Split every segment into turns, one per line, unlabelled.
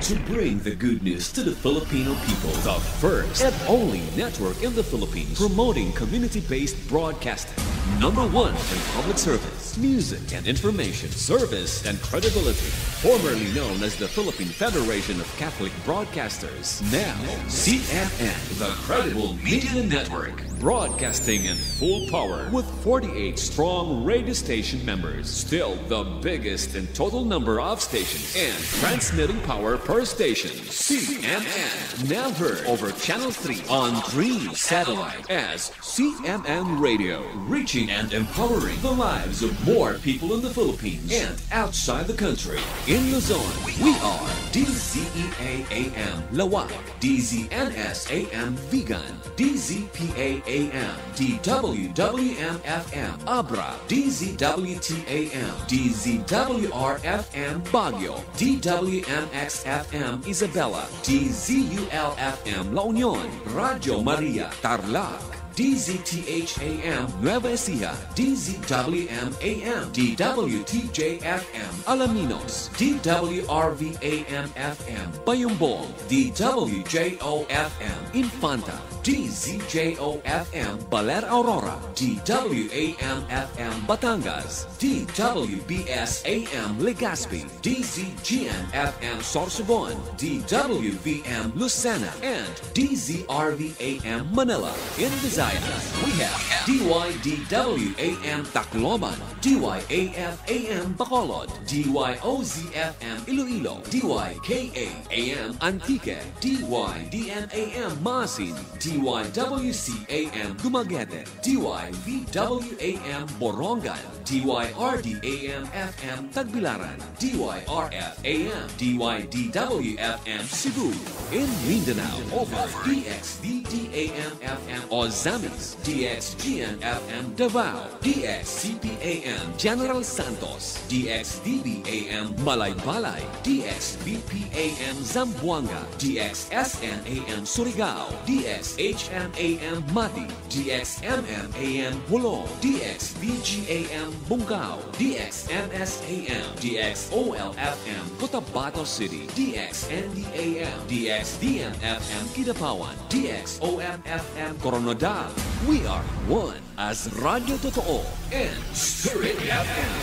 to bring the good news to the Filipino people. The first and only network in the Philippines promoting community-based broadcasting. Number one in public service, music and information, service and credibility. Formerly known as the Philippine Federation of Catholic Broadcasters. Now, CFN, the credible media network. Broadcasting in full power with 48 strong radio station members. Still the biggest in total number of stations and transmitting power per station. CMN. Now heard over Channel 3 on Dream Satellite as CMN Radio. Reaching and empowering the lives of more people in the Philippines and outside the country. In Luzon, we are DZEA AM Lawak, DZNS AM Vegan, DZPA AM, DWWM FM Abra, DZWT AM, DZWR FM Baguio, DWMX FM Isabela, DZUL FM La Union, Radio Maria Tarlac, DZTH-AM Nueva Ecija, DZWM-AM, DWTJ-FM Alaminos, DWRV-AM-FM Bayumbong, DWJO-FM Infanta, DZJO-FM Baler Aurora, DWAM-FM Batangas, DWBSAM Legazpi, DZGN-FM Sorsogon, DWVM Lucena, and DZRV-AM Manila. In Visayas, we have DYDWAM Tacloban, DYAF-AM Bacolod, DYOZFM Iloilo, DYKA-AM Antique, DYDM-AM Masin, DYWC-AM Dumaguete, DYVWAM Borongan, DYRD-AM-FM Tagbilaran, DYRF-AM, DYDW-FM Cebu, in Mindanao over DXDT-AM-FM Ozamis, DXGN-FM Davao, DXCP-AM General Santos, DXDB-AM Malaybalay, DXBP-AM Zamboanga, DXSN-AM Surigao, DXHM-AM Mati, DXMM-AM Bulong, DXBG-AM Bungao, DXMS-AM, DXOL-FM Cotabato City, DXND-AM, DXDM-FM Kidapawan, DXOM-FM Coronadal. We are one as Radio Totoo and Spirit FM.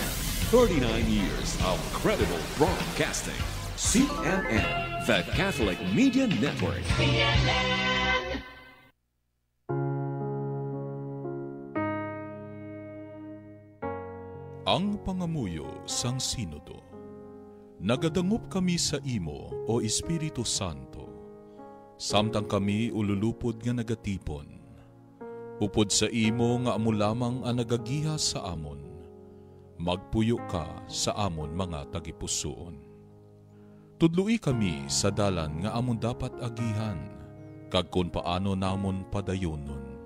39 years of credible broadcasting. CMN, the Catholic Media Network.
Ang pangamuyo sang Sinodo. Nagadangup kami sa imo, o Espiritu Santo. Samtang kami ululupod nga nagatipon. Upod sa imo nga amo lamang ang nagagiha sa amon. Magpuyo ka sa amon mga tagipusoon. Tudlui kami sa dalan nga amon dapat agihan, kag kung paano namon padayonon.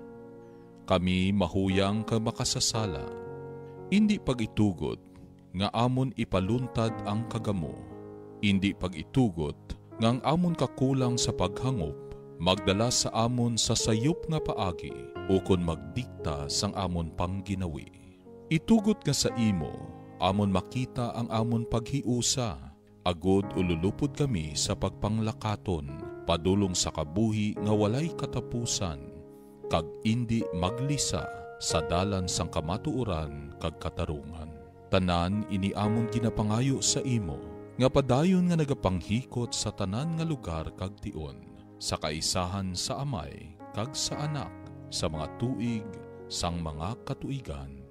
Kami mahuyang ka makasasala, hindi pagitugot nga amon ipaluntad ang kagamo, hindi pagitugot nga ang amon kakulang sa paghangop, magdala sa amon sa sayop nga paagi, ukon magdikta sang amon pangginawi. Itugot nga sa imo, amon makita ang amon paghiusa, agod ululupod kami sa pagpanglakaton, padulong sa kabuhi nga walay katapusan, kag indi maglisa sa dalan sang kamatuoran kag katarungan. Tanan iniamon ginapangayo sa imo, nga padayon nga nagapanghikot sa tanan nga lugar kag tion, sa kaisahan sa amay kag sa anak, sa mga tuig sang mga katuigan.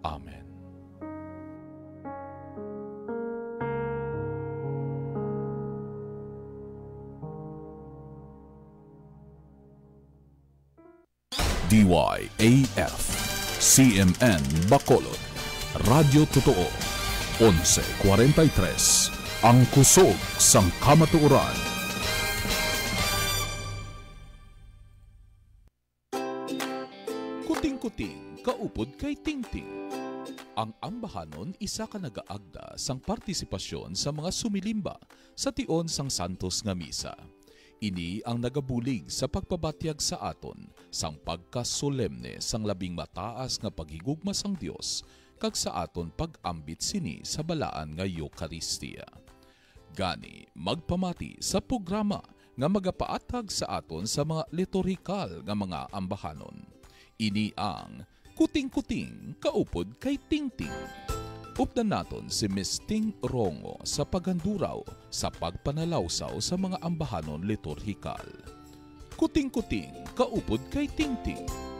Amen.
DYAF CMN Bacolod Radyo Totoo 1143 Ang kusog sang kamatuoran
Kuting-kuting, kaupod kay Tingting. Ang ambahanon isa ka nagaagda sang partisipasyon sa mga sumilimba sa tion sang Santos nga misa. Ini ang nagabulig sa pagpabatyag sa aton sang pagkasolemne sang labing mataas nga paghigugma sang Dios kag sa aton pag-ambit sini sa balaan nga Eucharistia. Gani, magpamati sa programa nga magapaatag sa aton sa mga liturhikal nga mga ambahanon. Ini ang Kuting-Kuting Kaupod kay Tingting. Updan naton si Miss Ting Rongo sa paganduraw sa pagpanalawsaw sa mga ambahanon liturhikal. Kuting-Kuting Kaupod kay Tingting.
Karikana,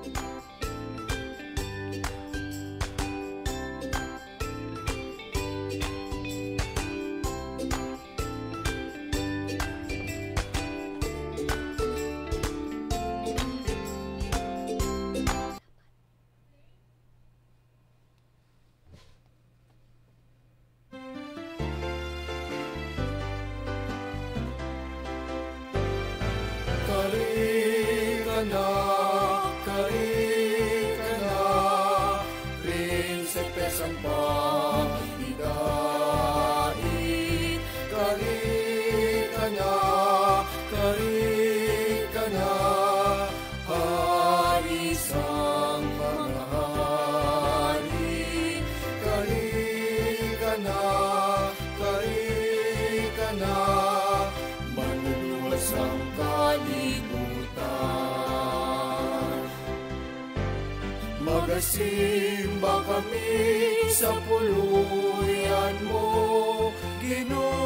Magasimba kami sa puluyan mo, Ginoo.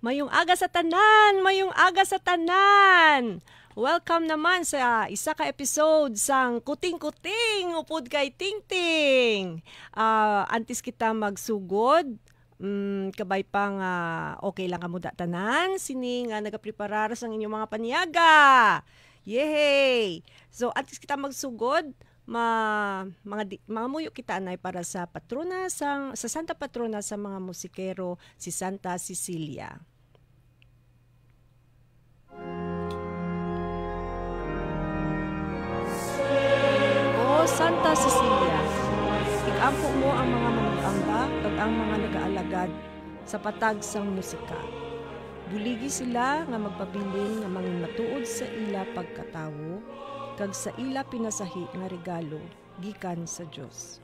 Mayong aga sa tanan, mayong aga sa tanan. Welcome naman sa isa ka episode sang Kuting-Kuting upod kay Tingting. Ah, antes kita magsugod, mm, kabay pa nga okay lang kamo da tanan sini nga nagapreparar sang inyong mga paniaga. Yay! So antes kita magsugod, ma mga di, mga muyo kita anay para sa patrona sang sa Santa Patrona sa mga musikero si Santa Cecilia. O Santa Cecilia, ikampo mo ang mga manugamba kag ang mga nagaalagad sa patag sang musika. Buligi sila nga magpabilin nga mangin matuod sa ila pagkatawo kag sa ila pinasahi nga regalo gikan sa Dios.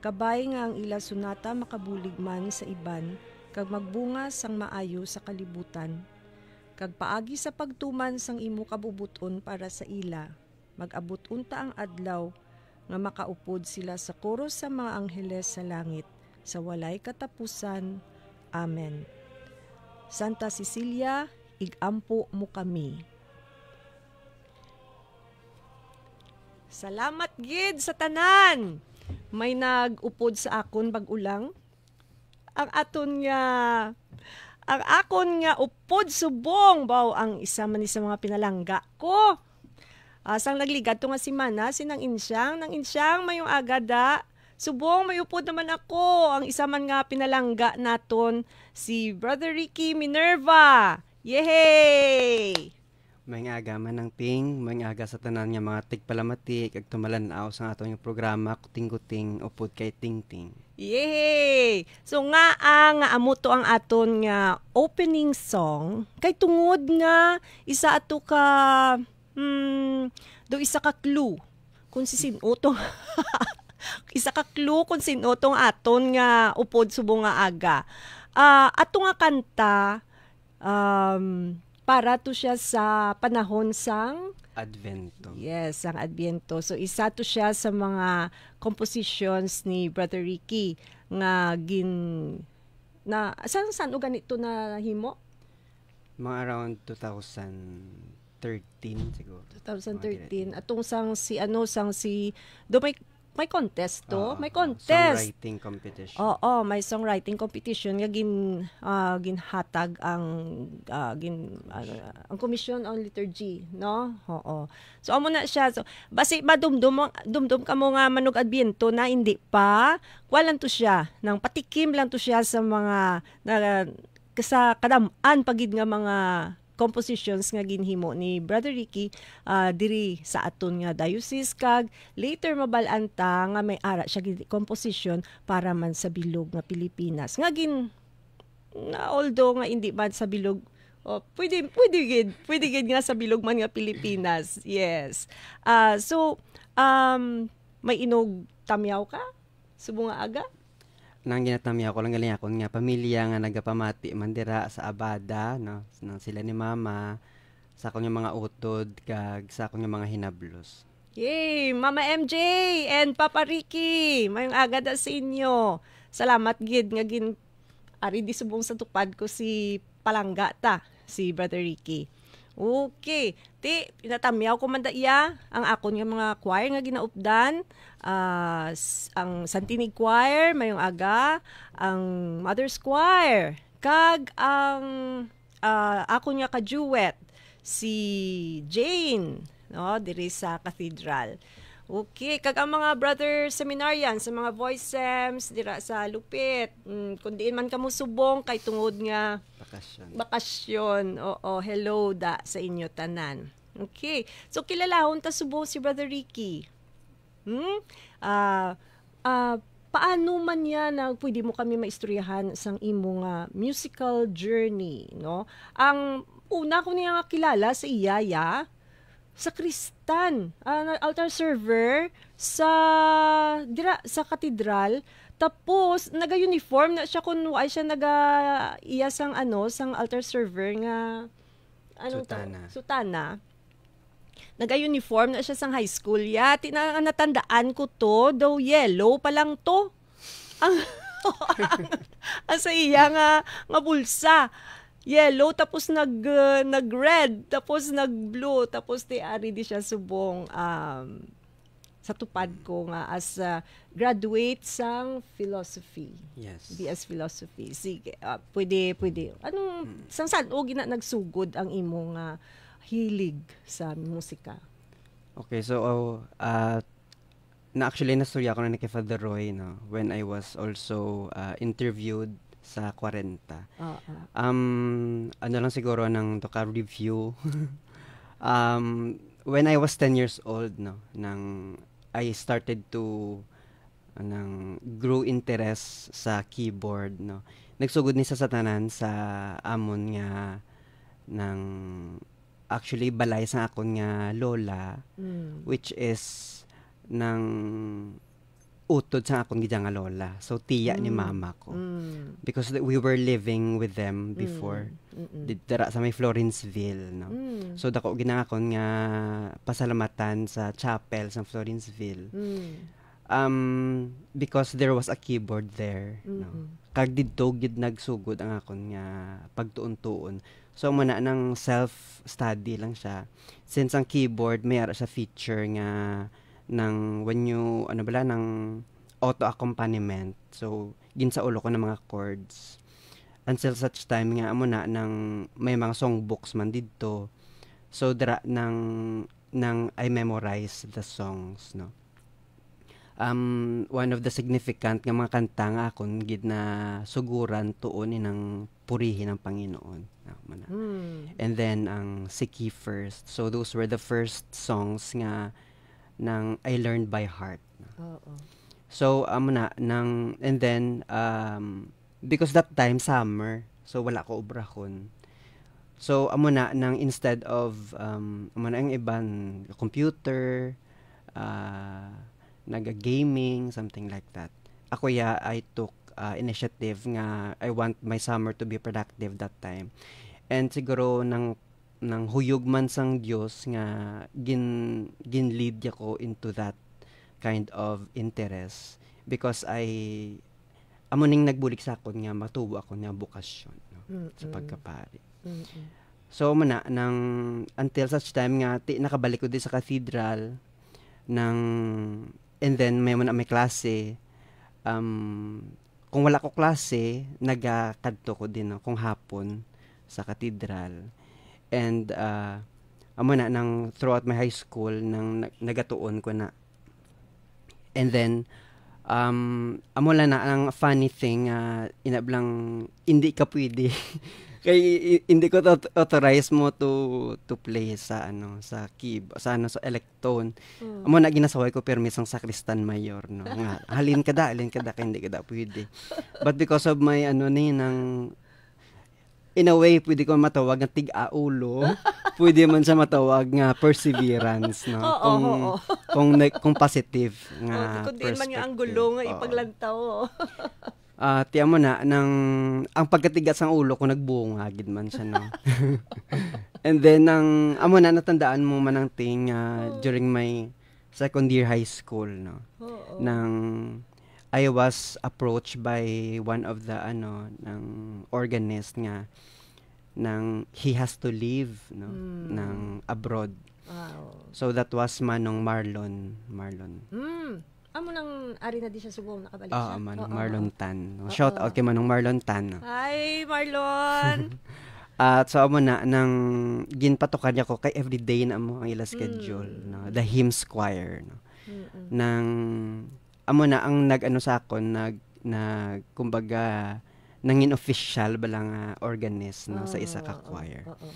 Kabay nga ang ila sunata makabulig man sa iban kag magbunga sang maayo sa kalibutan kag paagi sa pagtuman sang imo kabubuton para sa ila mag-abot unta ang adlaw nga makaupod sila sa koro sa mga angheles sa langit sa walay katapusan. Amen. Santa Cecilia, igampo mo kami. Salamat gid sa tanan. May nag-upod sa akon bag-ulang. Ang aton nga ang akon nga upod subong baw ang isa man sa mga pinalangga ko. Asang nagligad to nga si Mana, sinang insyang, nang insyang mayong agada. Subong, may upod naman ako. Ang isa man nga pinalangga naton, si Brother Ricky Minerva. Yehey!
May aga man ng ting, may aga sa tanan nga mga tigpalamatik, ag tumalanaw sa atong programa, kuting-kuting, upod kay ting-ting.
Yay! So nga ang nga amo to ang aton nga opening song kay tungod nga isa ato ka hmm, do isa ka clue kung si sinutong isa ka clue kung sinutong aton nga upod subong nga aga. Ah, ato nga kanta um, para to siya sa panahon sang
Advento.
Yes, ang Adviento. So isa to siya sa mga compositions ni Brother Ricky nga gin na saan saan o ganito na himo?
Mga around 2013 siguro.
2013 atong sang si ano sang si do may may contest to,
Oo,
may contest.
Songwriting competition.
Oo, may songwriting competition nga gin ah, ginhatag ang ah, gin ano, ang Commission on Liturgy, no? Oo. So amo na siya. So basi madumdum dumdum ka mo nga manog adbiento na hindi pa walan to siya nang patikim lang to siya sa mga na, sa kadamaan pagid nga mga compositions nga ginhimo ni Brother Ricky ah, diri sa aton nga diocese. Kag later mabalanta nga may ara siya composition para man sa bilog nga Pilipinas. Nga gin na although nga hindi man sa bilog oh, pwede pwede gid pwede gid nga sa bilog man nga Pilipinas. Yes. Ah so um may inog tamyaw ka? Subong aga
nang ginatami ako lang galing ako nga pamilya nga nagapamati mandira sa abada no nang sila ni mama sa akong mga utod kag sa akong mga hinablos
Yay! Mama MJ and Papa Ricky! Mayong agad sa inyo. Salamat gid nga gin ari di subong sa tupad ko si Palangga ta, si Brother Ricky. Okay. Ti, pinatamyaw ko man iya ang akon nga mga choir nga ginaupdan. S- ang Santinig Choir, mayong aga. Ang Mother's Choir. Kag ang ah, ako nga ka-duet, si Jane, no, diri sa cathedral. Okay, kag ang mga brother seminarian sa mga voice sems dira sa Lupit. Mm, kung diin man kamo subong kay tungod nga
bakasyon
bakasyon. Oo, hello da sa inyo tanan. Okay. So kilalahon ta subo si Brother Ricky. Hmm? Ah, ah, paano man yan na pwede mo kami maistoryahan sang imo nga musical journey, no? Ang una ko niya nga kilala sa iyaya sa Kristan, ah, altar server sa dira sa katedral. Tapos naga-uniform na siya kun ay siya naga iya sang ano sang altar server nga anong?
Sutana.
sutana. Naga-uniform na siya sang high school. Ya tina natandaan ko to daw yellow pa lang to. Ang ang sa iya nga nga bulsa yellow tapos nag uh, nag red tapos nag blue tapos ti ari di siya subong um, sa tupad ko nga as a graduate sang philosophy.
Yes.
BS philosophy. Sige ah, pwede pwede. Anong sang saan? O gina nagsugod ang imo nga hilig sa musika?
Okay, so uh, na actually nasturya ko na ni Father Roy no when I was also uh, interviewed sa 40.
Oo.
Um ano lang siguro ng to ka review. um when I was 10 years old no nang I started to nang grow interest sa keyboard no. Nagsugod ni sa satanan sa amon nga ng actually balay sa akon nga lola
Mm.
which is ng utod sa akong gidya nga lola. So tiya ni
Mm.
mama ko.
Mm.
Because we were living with them before.
Mm-mm.
Dito sa may Florenceville, no.
Mm.
So dako ginakon nga pasalamatan sa chapel sa Florenceville.
Mm.
Um because there was a keyboard there, no.
Mm-mm.
Kag didto gid nagsugod ang akon nga pagtuon-tuon. So mo na nang self study lang siya. Since ang keyboard may ara siya feature nga ng when you ano bala ng auto accompaniment. So gin sa ulo ko ng mga chords. Until such time nga amo na nang may mga songbooks man didto. So dra nang nang I memorize the songs no. um one of the significant nga mga kanta nga akon gid na suguran tuon inang purihin ang Panginoon. Na, mana.
Hmm.
And then ang Siki First. So those were the first songs nga nang I learned by heart.
Oo.
So amo na nang and then um because that time summer so wala ko obrahon. So amo na nang instead of um amo na ang iban computer uh, naga-gaming something like that. Ako ya I took uh, initiative nga I want my summer to be productive that time. And siguro nang nang huyog man sang Dios nga gin ginlead ya ko into that kind of interest because I amo ning nagbulik sa akon nga matubo ako nga bukasyon no, sa pagkapari. So man na nang until such time nga ti, nakabalik ko din sa cathedral nang and then may man may klase um kung wala ko klase nagakadto ko din no, kung hapon sa cathedral and uh, amo na nang throughout my high school nang nag- nagatuon ko na. And then um amo na ang funny thing uh, inablang hindi ka pwede. Kay hindi ko to authorize mo to to play sa ano sa keyb sa ano sa electone
Mm.
amo na ginasaway ko permis ang sakristan mayor no? Nga halin ka da halin ka da kay hindi ka da pwede. But because of my ano ni nang in a way pwede ko matawag nga tig-aulo pwede man siya matawag nga perseverance no
Oo,
kung
oo.
kung nag- kung positive
Oh,
nga
kung di man yung ang gulo nga
Oo.
ipaglantaw. oh.
Ah, tiyan mo na nang ang pagkatigas ng ulo ko nagbunga gid man siya no. And then nang amo na natandaan mo man ang thing ah, during my second year high school no.
Oo.
Nang I was approached by one of the ano ng organist nga nang he has to leave no
Mm.
ng abroad.
Wow.
So that was Manong Marlon, Marlon.
Hmm. Amo nang ari na di siya subong nakabalik
Ah,
siya.
Manong
Oo.
Marlon Tan. Shout out kay Manong Marlon Tan. no?
Hi, Marlon.
At so amo na nang ginpatukan niya ko kay everyday na mo ang ila schedule no the hymns choir no
Mm-mm.
nang amo na ang nag-ano sa akon nag nag kumbaga nangin official bala nga organist no sa isa ka choir.
oo,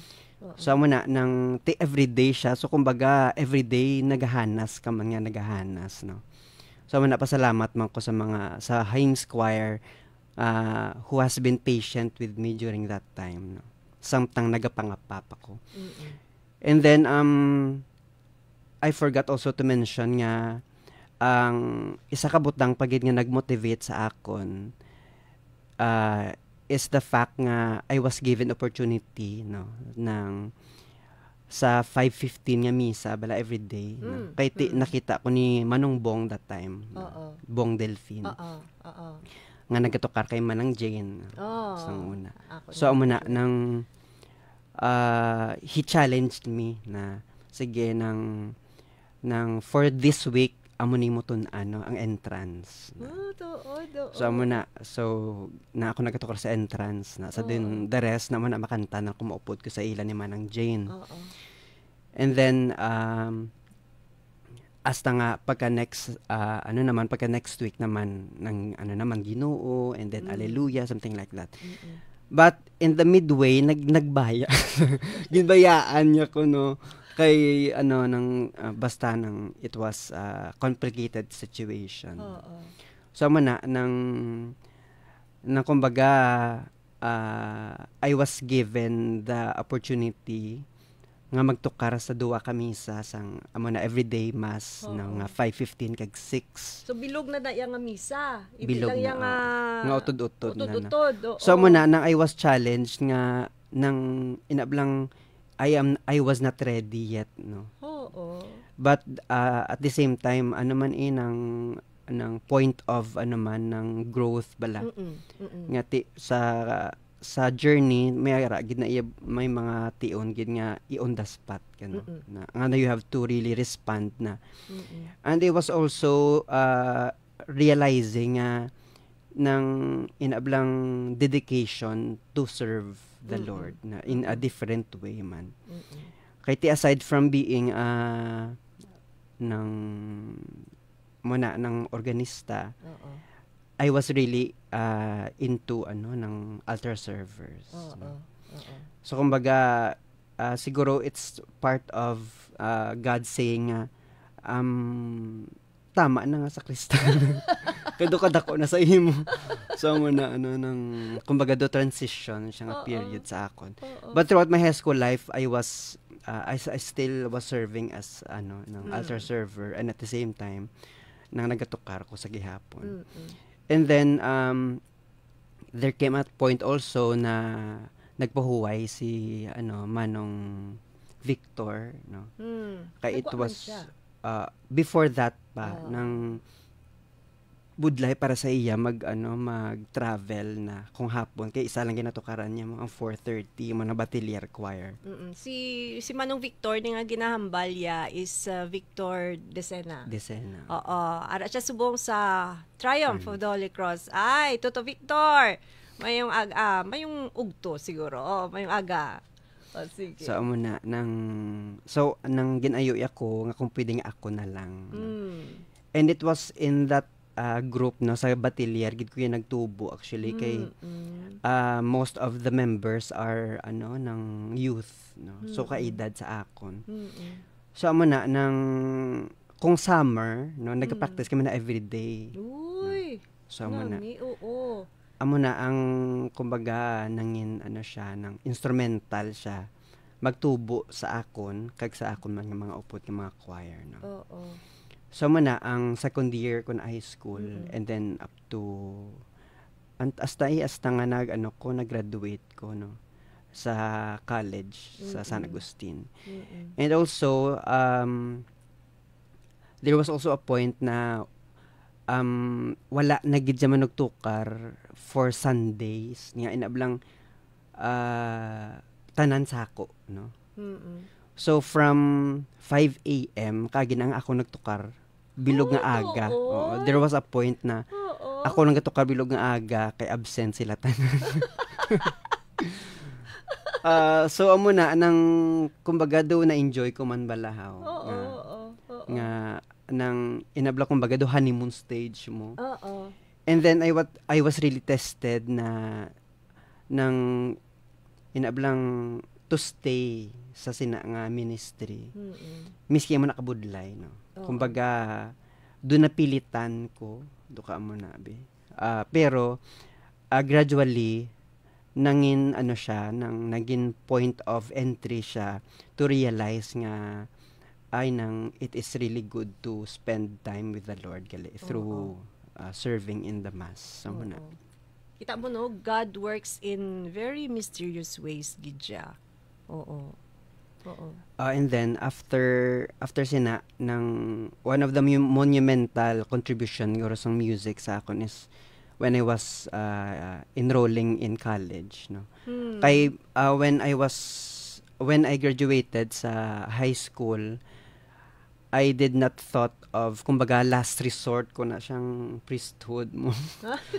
oo.
So amo na nang ti everyday siya so kumbaga everyday nagahanas ka man nga nagahanas no. So amo na pasalamat man ko sa mga sa hymns choir uh, who has been patient with me during that time no. Samtang nagapangapap ako.
Mm-mm.
And then um I forgot also to mention nga ang isa ka butang pagid nga nagmotivate sa akon uh, is the fact nga I was given opportunity no ng sa 5:15 nga misa bala every day no?
Mm,
kay ti,
mm.
nakita ko ni Manong Bong that time no? Bong Delphine
Oo. Oo.
nga nagatukar kay Manang Jane no?
Oo.
sa una
Ako
So amo na nang uh, he challenged me na sige nang nang for this week amo nimo tun ano ang entrance. na.
Oh, doon, doon.
So amo na so na ako nagatukar sa entrance na sa din the rest na mo na makanta na kumuupod ko sa ila ni Manang Jane.
Oo.
And then um hasta nga pagka next ah, ano naman pagka next week naman ng ano naman Ginoo and then
Mm.
Alleluia something like that.
Mm-mm.
But in the midway nag nagbaya. Ginbayaan niya ko no kay ano nang ah, basta nang it was a complicated situation.
Oo.
So man na nang nang kumbaga ah, I was given the opportunity nga magtukar sa duwa ka misa sang amo na everyday mass
Oo.
no nga 5:15 kag 6.
So bilog na na yang nga misa.
Bilog na,
nga
Nga utod-utod na na.
utod-utod.
So mo na nang I was challenged nga nang inablang I am I was not ready yet no.
Oo.
But uh, at the same time ano man eh ng ng point of ano man ng growth bala
Mm-mm. Mm-mm.
nga ti, sa sa journey may ara gid na may mga tion gid nga i on the spot kano
Mm-mm.
na nga na you have to really respond na
Mm-mm.
and it was also uh, realizing nga ng inablang dedication to serve the
Mm-mm.
Lord na in a different way man
Mm-mm.
kay ti aside from being uh, ng muna ng organista,
Oo.
I was really uh, into ano ng altar servers.
Oo.
no?
Oo.
So kumbaga uh, siguro it's part of uh, God saying nga um tama na nga sa Kristan. Kaya do kadako na sa imo. so mo na ano ng kumbaga do transition siya nga period sa akon. But throughout my high school life, I was uh, I, I still was serving as ano ng
Mm.
altar server and at the same time nang nagatukar ko sa gihapon.
Mm-mm.
And then um there came a point also na nagpahuway si ano Manong Victor no.
Hmm.
Kaya it was
siya.
uh, before that pa
Oo.
nang budlay para sa iya mag ano mag-travel na kung hapon kay isa lang ginatukaran niya mo ang 4:30 mo na Batilier Choir.
Mm-mm. Si si Manong Victor ni nga ginahambal ya is uh, Victor Decena.
Desena.
Oo, ara siya subong sa Triumph of the Holy Cross. Ay, Toto Victor. Mayong aga, ah, mayong ugto siguro. Oh, mayong aga. O, sige.
So amo na nang so nang ginayo ako nga kung pwedeng ako na lang.
Mm.
And it was in that uh, group no sa Batilier gid ko yung nagtubo actually kay
Mm-mm.
uh, most of the members are ano ng youth no. So
Mm.
kaedad sa akon.
Mm-mm.
So amo na nang kung summer no
Mm.
nagpa-practice kami na every day.
Uy.
So amo na
oo.
amo na ang kumbaga nangin ano siya ng instrumental siya magtubo sa akon kag sa akon man nga mga upot nga mga choir no.
Oo.
So mo na ang second year ko na high school
Mm-mm.
and then up to an hasta i hasta nga nag ano ko nag-graduate ko no sa college sa San
Mm-mm.
Agustin.
Mm-mm.
And also um there was also a point na um wala na gid man nagtukar for Sundays nga inablang uh, tanan sako no.
Mm-mm.
So from 5 AM kagi na nga ako nagtukar bilog nga
Oh,
aga.
oo.
Oo, there was a point na
Oo.
ako nang gatukar bilog nga aga kay absent sila tanan. Ah, so amo na nang kumbaga do na enjoy ko man balahaw
Oo.
nga,
Oo. Oo.
nga nang inabla kumbaga do honeymoon stage mo.
Oo.
And then I what I was really tested na nang inablang to stay sa sina nga ministry.
Mm-mm.
Miski mo nakabudlay no.
Oo.
Kumbaga doon napilitan ko do ka mo na be. Ah, pero ah, gradually nangin ano siya nang naging point of entry siya to realize nga ay nang it is really good to spend time with the Lord gali through ah, serving in the mass. So mo na.
Oo. Kita mo no, God works in very mysterious ways, gidya. Oo. Oo.
Uh, and then after after sina ng one of the mu- monumental contribution guro sa music sa akon is when I was uh, enrolling in college no
Hmm.
kay uh, when I was when I graduated sa high school I did not thought of kumbaga last resort ko na siyang priesthood mo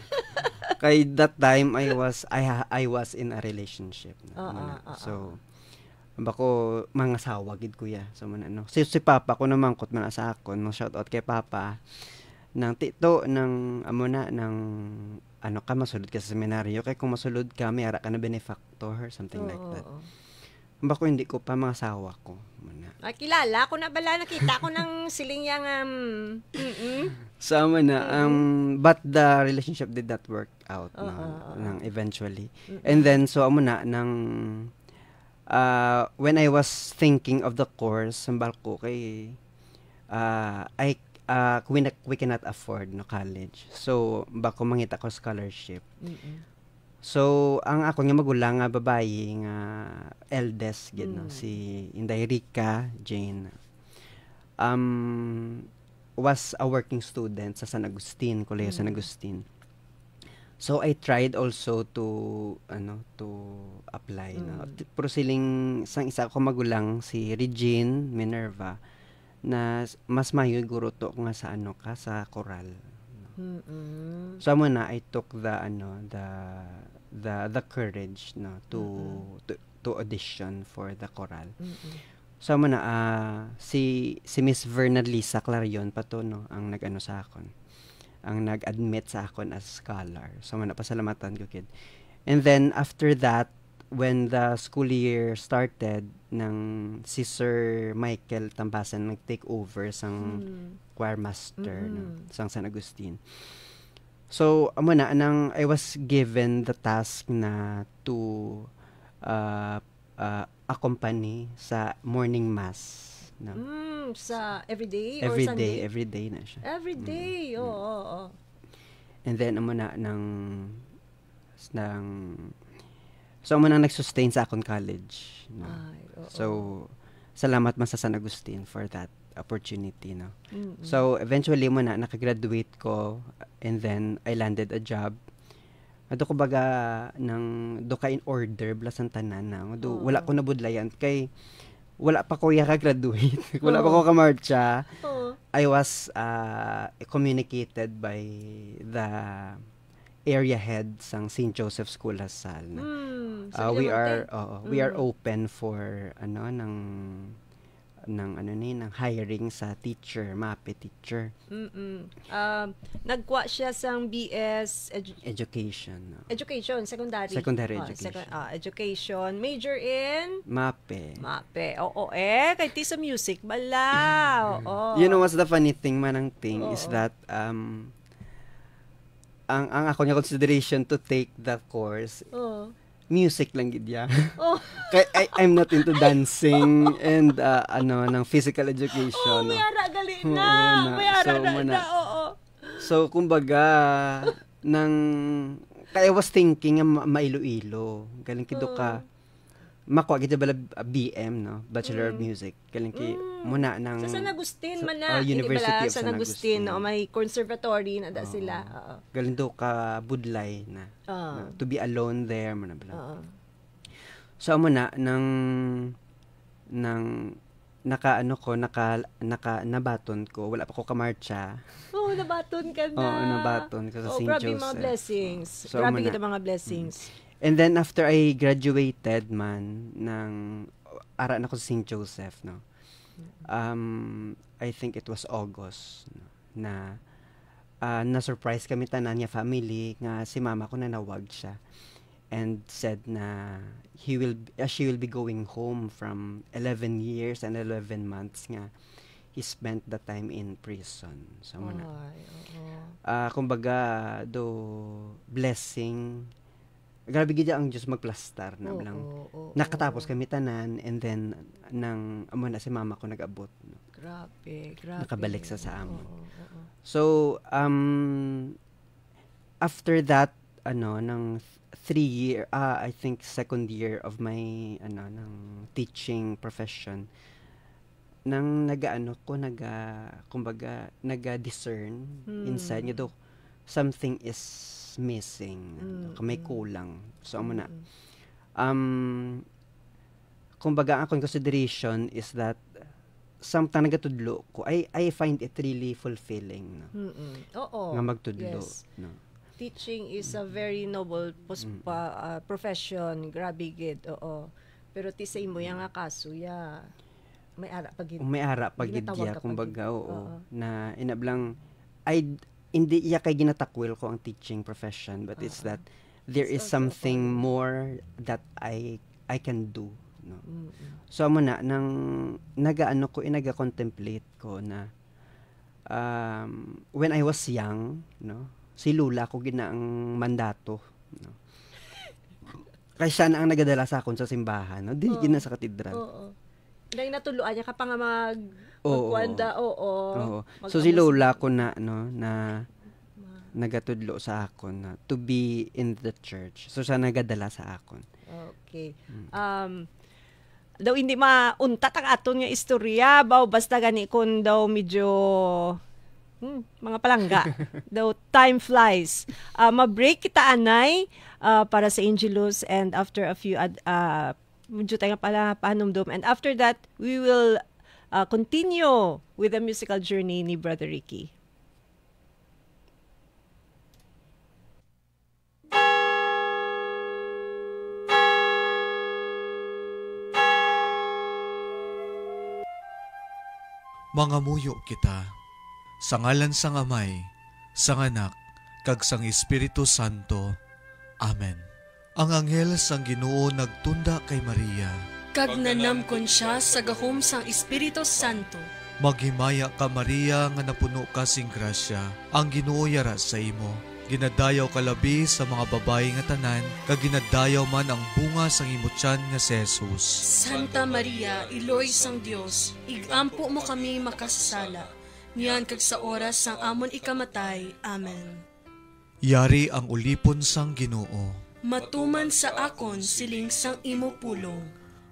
kay that time I was I I was in a relationship no?
Oo,
Muna.
oo.
so bako mga sawa gid kuya. So man ano. Si, si papa ko naman kot man sa akon no shout out kay papa. Nang tito ng amo na ng ano ka masulod ka sa seminaryo. Kay kung masulod ka may ara ka na benefactor something like
Oo,
that.
oo.
bako hindi ko pa mga sawa ko muna
Ah, kilala ko na bala, nakita ko ng siling yang um, mm
Sama na um but the relationship did not work out
Oo,
no,
oo, oo.
nang eventually. And then so amo na nang uh, when I was thinking of the course sambal ko kay uh, I uh, we, na- we cannot afford no college so bako mangita ko scholarship So, ang ako nga magulang nga babayi nga eldest gid no
Mm.
si Inday Rica Jane. Um was a working student sa San Agustin, Kolehiyo San
Mm.
Agustin. So I tried also to ano to apply no.
Mm.
T- Pero siling sang isa ko magulang si Regine Minerva na mas mayo guro to nga sa ano ka sa choral.
Mm-mm.
So na I took the ano the the the courage no to
Mm-mm.
to, to audition for the choral.
Mm-mm.
So mo na ah, si si Miss Verna Lisa Clarion pa to no ang nag-ano sa akon. Ang nag-admit sa akon as scholar. So mo na pasalamatan ko kid. And then after that when the school year started ng si Sir Michael Tambasan nag-take over sang
Mm.
choir master no,
Mhm.
sang San Agustin. So, amo na nang I was given the task na to uh, uh, accompany sa morning mass. No?
Mm, sa everyday or
every
Sunday?
day, every day na siya.
Every day. Oo, oo, oo.
And then amo na ng ng So amo na nag-sustain sa akong college. No?
Ay, oo.
So salamat man sa San Agustin for that opportunity, no.
Mm-mm.
So, eventually mo na, nakagraduate ko, and then, I landed a job. Ado ko baga, ng, do ka in order, blasan tanan na. Do,
Oo.
wala ko nabudlayan. Kay, wala pa ko ka-graduate. wala pa ko ka-marcha.
Oo.
I was uh, communicated by the area head sang St. Joseph School Lasal. Na,
Mm,
uh,
sa
we are oo, we are
Mm.
open for ano ng ng ano ni ng hiring sa teacher, MAPE teacher
Mm-mm. Um, nagkuha siya sang BS edu-
education. no.
Education, secondary.
Secondary
Ah,
education.
second- ah, education. Major in
MAPE.
MAPE. Oo, eh. Kay sa music. Bala. Oo.
You know what's the funny thing manang thing is
Oo.
that um ang ang ako nga consideration to take the course
Oo.
Music lang gid ya.
Oh.
Kay I, I'm not into dancing and uh, ano ng physical
Oh,
education. no.
may ara gali
Oo,
na.
na.
May ara
So,
na,
muna.
na. Oo.
So, kumbaga, nang, kaya I was thinking nga ma- mailo-ilo. Galing kido ka, makuha kita bala uh, BM, no? Bachelor of Music. Galing ki, muna ng...
Sa San Agustin man
oh,
na.
University
Hindi
of San Agustin.
no? May conservatory na da sila. Oo.
Galing do ka budlay na.
Ah.
na, To be alone there, mo na bala.
Oo.
So, amo na, nang, nang, naka, ano ko, naka, naka, nabaton ko, wala pa ko kamarcha.
Oh, nabaton ka na.
Oo, nabaton ka sa
oh,
St.
yung mga
Joseph.
blessings.
So,
grabe kita mga blessings.
And then after I graduated man ng ara na ko sa St. Joseph no. Um I think it was August no, na ah, na-surprise kami tanan niya family nga si mama ko nanawag siya and said na he will uh, she will be going home from 11 years and 11 months nga he spent the time in prison. So mo na
oo.
ah kumbaga do blessing grabe gid ang Diyos magplastar na
Oo,
lang
oo,
nakatapos
oo.
kami tanan and then nang amo na si mama ko nag-abot no?
Grabe, grabe.
Nakabalik sa sa amon.
Oo, oo, oo.
so um after that ano ng th- three year ah I think second year of my ano ng teaching profession nang nagaano ko naga kumbaga naga-discern
Hmm.
inside do something is missing
Mm,
may kulang so amo na um kumbaga ang akong consideration is that samtang nagatudlo ko I I find it really fulfilling no
Mm-mm. Oo.
nga magtudlo
Yes.
no
Teaching is a very noble pos-
Mm.
pa- ah, profession. Grabe gid. Oo. Pero ti sa imo yang kaso ya may ara pag
Kung may ara pag
Ginatawag
gidya
ka pag
kumbaga oo,
Oo.
na inablang I hindi iya kay ginatakwil ko ang teaching profession but it's
Oo.
that there is
It's also
something
fun.
more that I I can do no
Mm-mm.
so amo na nang nagaano ko inaga contemplate ko na um when I was young no si Lula ko gina ang mandato no kay siya na ang nagadala sa akon sa simbahan no di
Oo.
gina sa katedral
Oo. Dahil natuluan niya ka pa nga mag
Oo.
magkwanda, oo.
Oo.
Mag-
So si Lola ko na no na nagatudlo sa akon na to be in the church. So siya nagadala sa akon.
Okay.
Mm.
Um, daw hindi mauntat ang aton nga istorya, baw basta gani kun daw medyo hmm, mga palangga. daw time flies. Uh, ma-break kita anay uh, para sa Angelus and after a few ad, uh, medyo tayo pala pahanumdum and after that we will uh, continue with the musical journey ni Brother Ricky.
Mga muyo kita, sa ngalan sang Amay, sang Anak, kag sang Espiritu Santo. Amen. Ang anghel sang Ginoo nagtunda kay Maria.
Kag nanamkon siya sa gahom sang Espiritu Santo.
Maghimaya ka Maria nga napuno ka sing grasya. Ang Ginoo yara sa imo. Ginadayaw ka labi sa mga babae nga tanan, kag ginadayaw man ang bunga sang imo tiyan nga si Jesus.
Santa Maria, Iloy sang Dios, igampo mo kami makasasala. Niyan kag sa oras sang amon ikamatay. Amen.
Yari ang ulipon sang Ginoo.
Matuman sa akon siling sang imo pulong.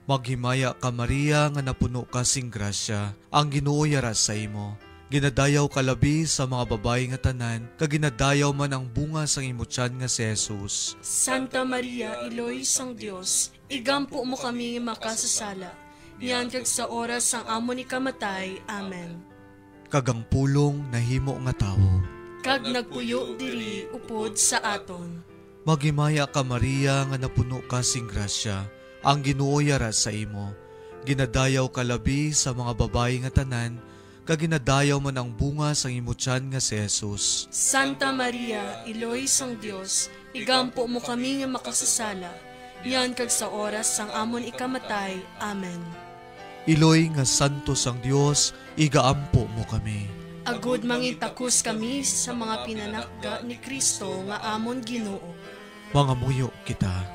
Maghimaya ka Maria nga napuno ka sing grasya, ang Ginoo yara sa imo. Ginadayaw ka labi sa mga babae nga tanan, kag ginadayaw man ang bunga sang imo tiyan nga si Jesus.
Santa Maria, Iloy sang Dios, igampo mo kami makasasala. Niyan kag sa oras sang amon ikamatay. Amen.
Kagang pulong nahimo nga tawo.
Kag nagpuyo diri upod sa aton.
Maghimaya ka Maria nga napuno ka sing grasya, ang Ginoo yara sa imo. Ginadayaw ka labi sa mga babae nga tanan, kag ginadayaw man ang bunga sang imo tiyan nga si Jesus.
Santa Maria, Iloy sang Dios, igampo mo kami nga makasasala. Yan kag sa oras sang amon ikamatay. Amen.
Iloy nga santo sang Dios, igaampo mo kami.
Agud mangintakus kami sa mga pinanakga ni Kristo nga amon Ginoo.
Mga muyo kita.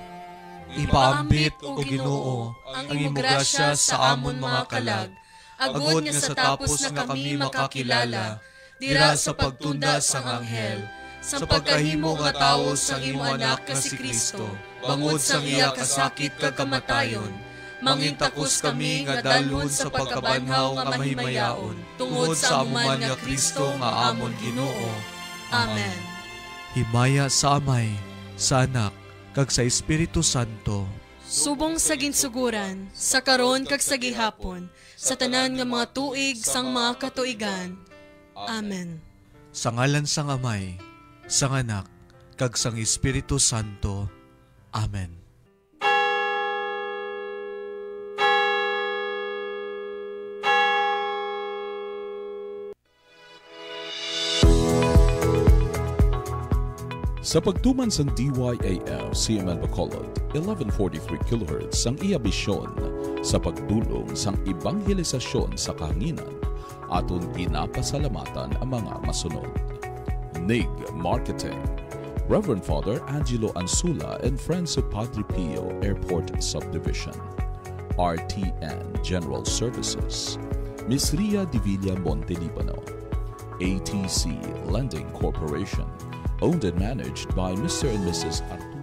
Ipaambit o Ginoo ang imo grasya sa amon mga kalag, agud nga sa tapos na kami makakilala, dira sa pagtunda sang anghel, sa pagkahimo nga tawo sang imo anak nga si Kristo, bangod sang iya kasakit kag kamatayon, mangintakos kami nga dalhon sa pagkabanhaw nga mahimayaon, tungod sa amuman nga Kristo nga amon Ginoo.
Amen.
Himaya sa Amay, sa Anak, kag sa Espiritu Santo,
Subong sa ginsuguran, sa karon kag sa gihapon, sa tanan nga mga tuig sang mga katuigan. Amen.
sa ngalan sang Amay, sang Anak, kag sang Espiritu Santo. Amen.
Sa pagtuman sang DYAF CMN Bacolod, 1143 kHz ang iabisyon sa pagdulong sang ebanghelisasyon sa kahanginan aton ginapasalamatan ang mga masunod. NIG Marketing Reverend Father Angelo Ansula and Friends of Padre Pio Airport Subdivision RTN General Services Miss Ria Divilla Montelibano ATC Lending Corporation owned and managed by Mr. and Mrs. Arturo.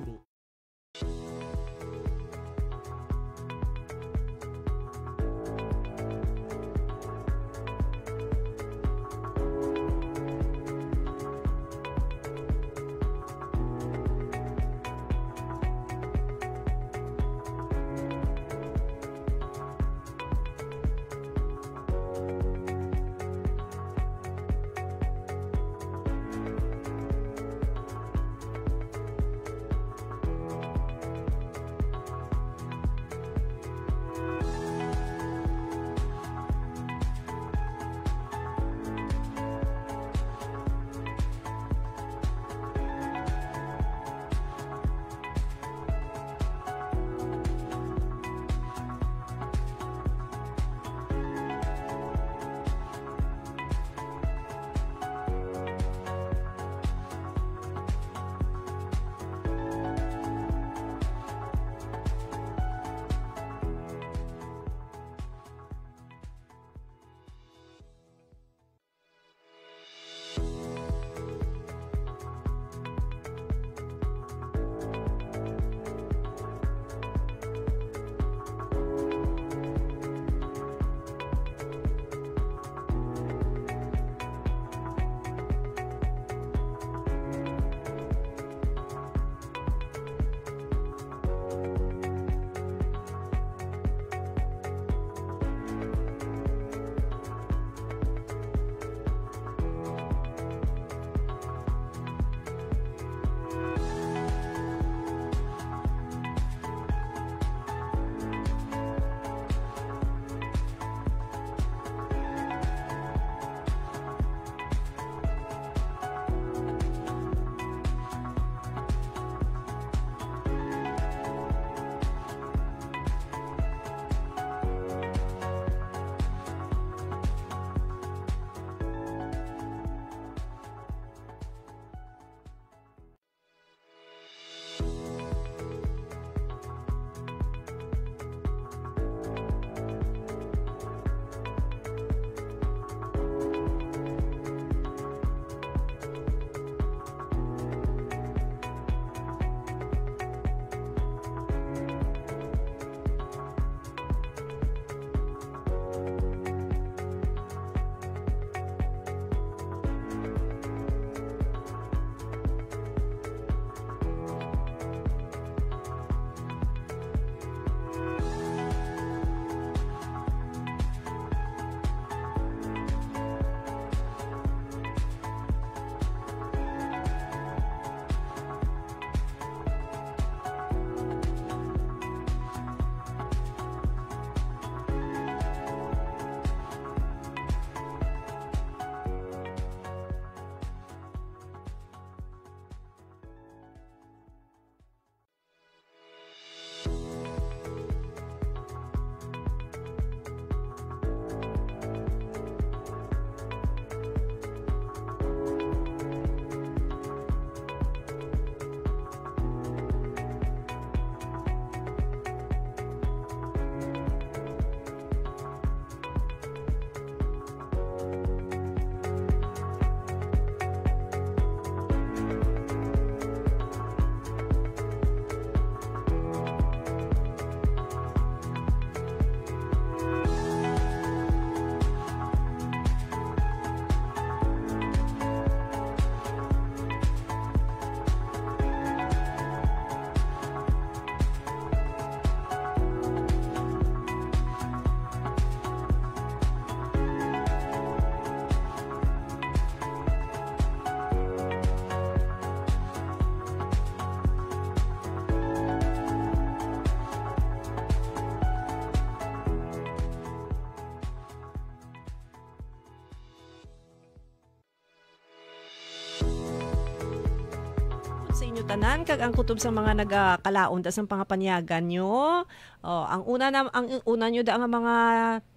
Tanan kag ang kutob sa mga nagakalaon tas ang pangapanyagan nyo. Oh, ang una na ang una nyo da ang mga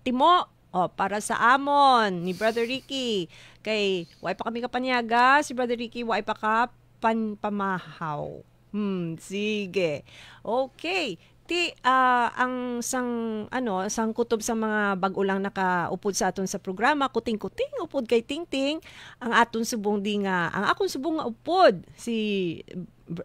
timo oh, para sa amon ni Brother Ricky. Kay way pa kami kapanyaga, si Brother Ricky way pa ka pan pamahaw. Hmm, sige. Okay. Ti ah, ang sang ano, sang kutob sa mga bag-o lang nakaupod sa aton sa programa, kuting-kuting upod kay Tingting, ang aton subong di nga, ang akong subong nga upod si